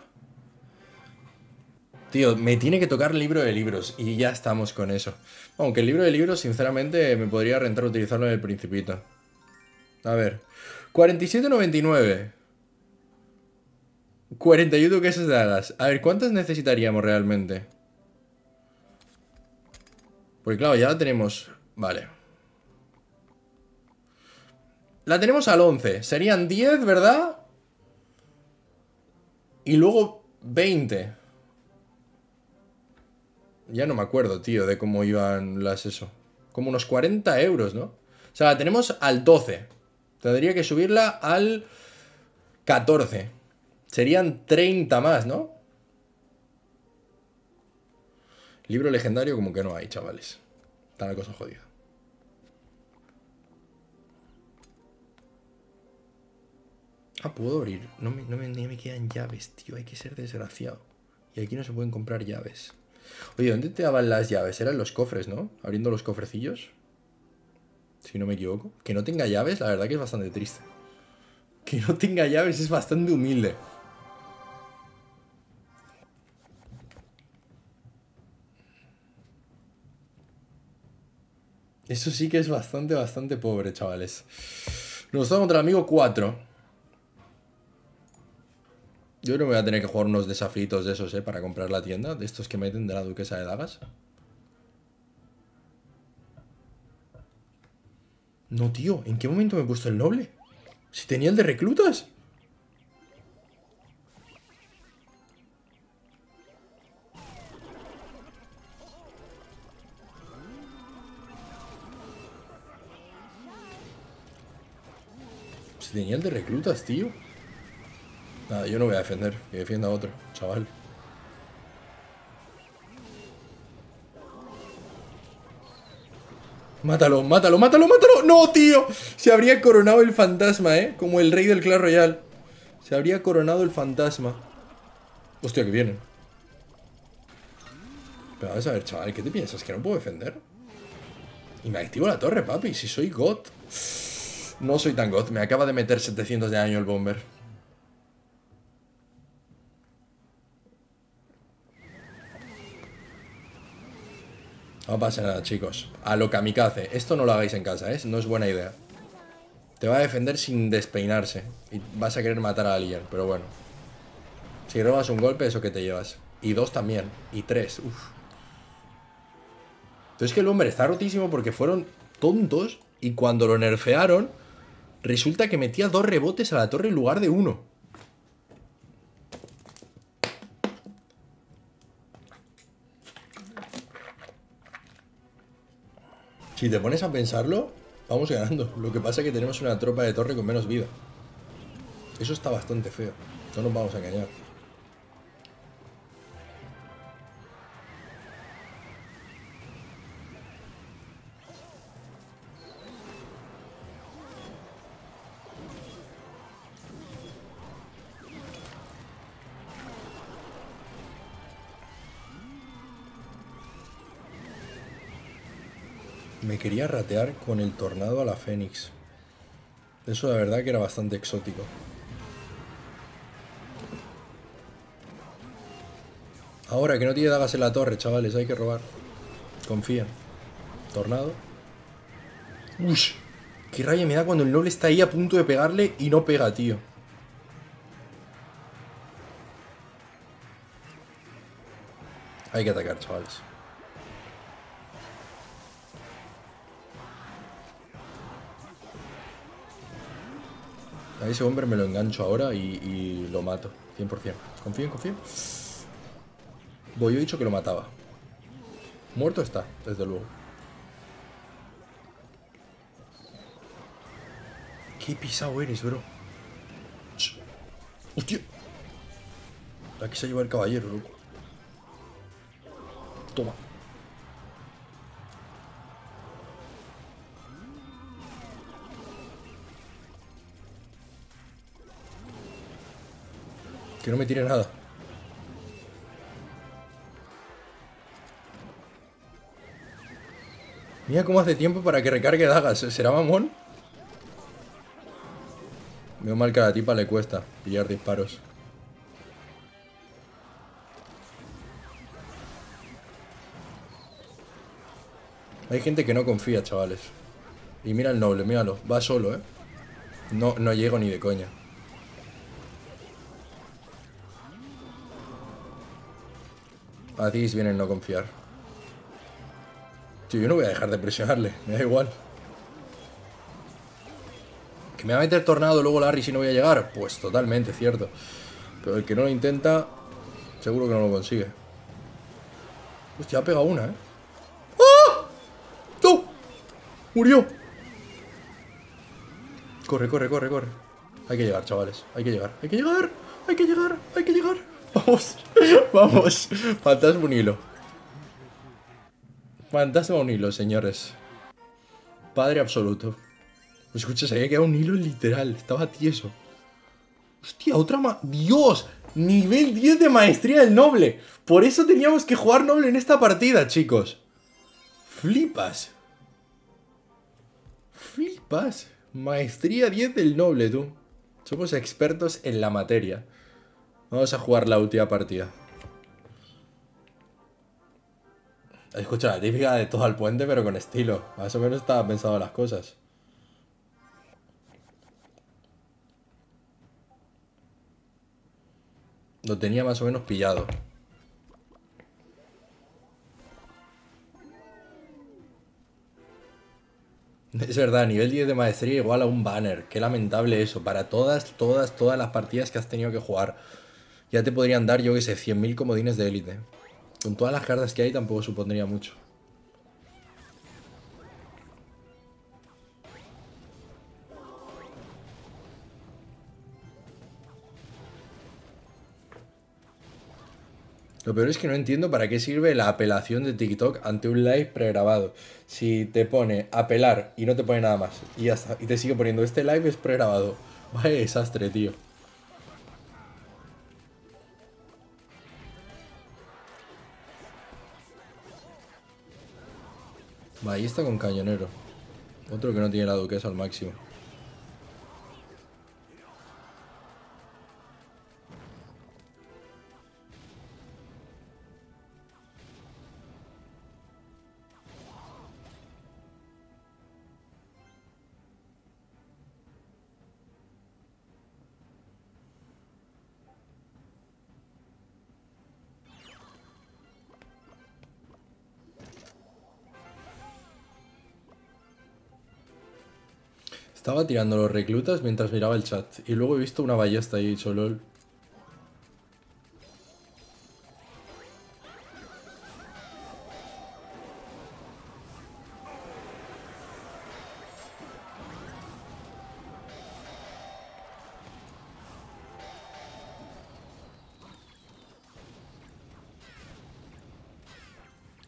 Tío, me tiene que tocar el libro de libros y ya estamos con eso. Aunque el libro de libros, sinceramente, me podría rentar utilizarlo en el Principito. A ver. 47.99. 41 quesos de hadas. A ver, ¿cuántas necesitaríamos realmente? Porque claro, ya la tenemos... Vale. La tenemos al 11. Serían 10, ¿verdad? Y luego 20. Ya no me acuerdo, tío, de cómo iban las eso. Como unos 40 euros, ¿no? O sea, la tenemos al 12. Tendría que subirla al 14. Serían 30 más, ¿no? Libro legendario como que no hay, chavales. Está la cosa jodida. Ah, puedo abrir. No me, no me, ni me quedan llaves, tío. Hay que ser desgraciado. Y aquí no se pueden comprar llaves. Oye, ¿dónde te daban las llaves? Eran los cofres, ¿no? Abriendo los cofrecillos. Si no me equivoco. Que no tenga llaves, la verdad que es bastante triste. Que no tenga llaves es bastante humilde. Eso sí que es bastante, bastante pobre, chavales. Nos está contra el amigo 4. Yo creo que voy a tener que jugar unos desafitos de esos, ¿eh? Para comprar la tienda. De estos que meten de la duquesa de dagas. No, tío. ¿En qué momento me he puesto el noble? Si tenía el de reclutas. El de reclutas, tío. Nada, yo no voy a defender. Que defienda otro, chaval. Mátalo, mátalo, mátalo, mátalo. No, tío. Se habría coronado el fantasma, ¿eh? Como el rey del Clash Royale. Se habría coronado el fantasma. Hostia, que vienen. Pero vamos a ver, chaval, ¿qué te piensas? ¿Que no puedo defender? Y me activo la torre, papi. Si soy God. No soy tan God. Me acaba de meter 700 de daño el bomber. No pasa nada, chicos. A lo kamikaze. Esto no lo hagáis en casa, ¿eh? No es buena idea. Te va a defender sin despeinarse. Y vas a querer matar a alguien, pero bueno. Si robas un golpe, eso que te llevas. Y dos también. Y tres. Uf. Entonces que el hombre está rotísimo porque fueron tontos. Y cuando lo nerfearon, resulta que metía dos rebotes a la torre en lugar de uno. Si te pones a pensarlo, vamos ganando. Lo que pasa es que tenemos una tropa de torre con menos vida. Eso está bastante feo. No nos vamos a engañar. Quería ratear con el tornado a la Fénix. Eso la verdad que era bastante exótico. Ahora que no tiene dagas en la torre, chavales, hay que robar. Confían. Tornado. Ush. Qué raya me da cuando el noble está ahí a punto de pegarle y no pega, tío. Hay que atacar, chavales. A ese hombre me lo engancho ahora y, lo mato. 100%. Confíen, confíen. Voy, yo he dicho que lo mataba. Muerto está, desde luego. Qué pisado eres, bro. Ch. ¡Hostia! La quise llevar el caballero, loco. Toma. Que no me tire nada. Mira cómo hace tiempo para que recargue dagas. ¿Será mamón? Veo mal que a la tipa le cuesta pillar disparos. Hay gente que no confía, chavales. Y mira el noble, míralo. Va solo, ¿eh? No, no llego ni de coña. Hacéis bien en no confiar. Tío, yo no voy a dejar de presionarle, me da igual. ¿Que me va a meter tornado luego Larry si no voy a llegar? Pues totalmente, cierto. Pero el que no lo intenta, seguro que no lo consigue. Hostia, ha pegado una, ¿eh? ¡Ah! ¡No! ¡Murió! Corre, corre, corre, corre. Hay que llegar, chavales. Hay que llegar. Hay que llegar. Hay que llegar. Hay que llegar. Vamos. Vamos. Fantasma un hilo. Fantasma un hilo, señores. Padre absoluto. Escucha, se había quedado un hilo literal. Estaba tieso. Hostia, otra ma... ¡Dios! Nivel 10 de maestría del noble. Por eso teníamos que jugar noble en esta partida, chicos. Flipas. Flipas. Maestría 10 del noble, tú. Somos expertos en la materia. Vamos a jugar la última partida. Escucha, la típica de todo al puente, pero con estilo. Más o menos estaba pensado las cosas. Lo tenía más o menos pillado. Es verdad, nivel 10 de maestría igual a un banner. Qué lamentable eso. Para todas, todas, todas las partidas que has tenido que jugar. Ya te podrían dar, yo que sé, 100.000 comodines de élite. Con todas las cartas que hay tampoco supondría mucho. Lo peor es que no entiendo para qué sirve la apelación de TikTok ante un live pregrabado. Si te pone apelar y no te pone nada más. Y ya está. Y te sigue poniendo este live es pregrabado. Vaya desastre, tío. Ballista con cañonero. Otro que no tiene la duquesa al máximo. Estaba tirando los reclutas mientras miraba el chat. Y luego he visto una ballesta y he dicho, lol.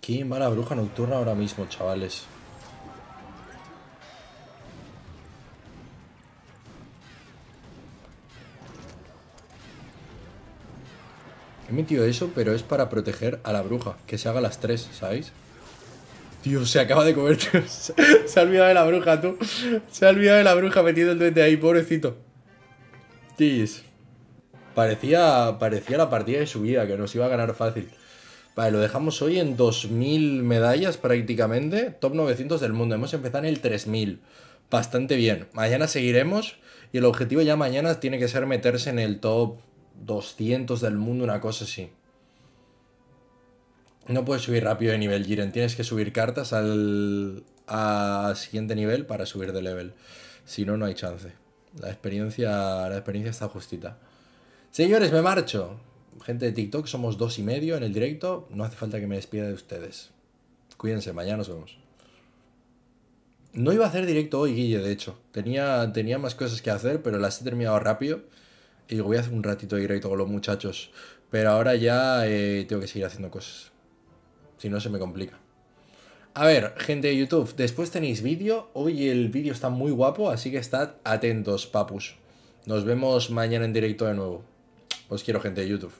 ¿Quién va a la bruja nocturna ahora mismo, chavales? Metido eso, pero es para proteger a la bruja. Que se haga las tres, ¿sabéis? Tío, se acaba de comer. Se ha olvidado de la bruja, tú. Se ha olvidado de la bruja metido el duende ahí, pobrecito. Jeez. Parecía, parecía la partida de su vida, que nos iba a ganar fácil. Vale, lo dejamos hoy en 2000 medallas prácticamente. Top 900 del mundo. Hemos empezado en el 3000. Bastante bien. Mañana seguiremos. Y el objetivo ya mañana tiene que ser meterse en el top 200 del mundo, una cosa así. No puedes subir rápido de nivel, Jiren. Tienes que subir cartas al, siguiente nivel para subir de level. Si no, no hay chance. La experiencia, la experiencia está justita. Señores, me marcho. Gente de TikTok, somos dos y medio en el directo. No hace falta que me despida de ustedes. Cuídense, mañana nos vemos. No iba a hacer directo hoy, Guille, de hecho. Tenía, tenía más cosas que hacer, pero las he terminado rápido. Y voy a hacer un ratito de directo con los muchachos. Pero ahora ya eh, tengo que seguir haciendo cosas. Si no, se me complica. A ver, gente de YouTube, después tenéis vídeo. Hoy el vídeo está muy guapo, así que estad atentos, papus. Nos vemos mañana en directo de nuevo. Os quiero, gente de YouTube.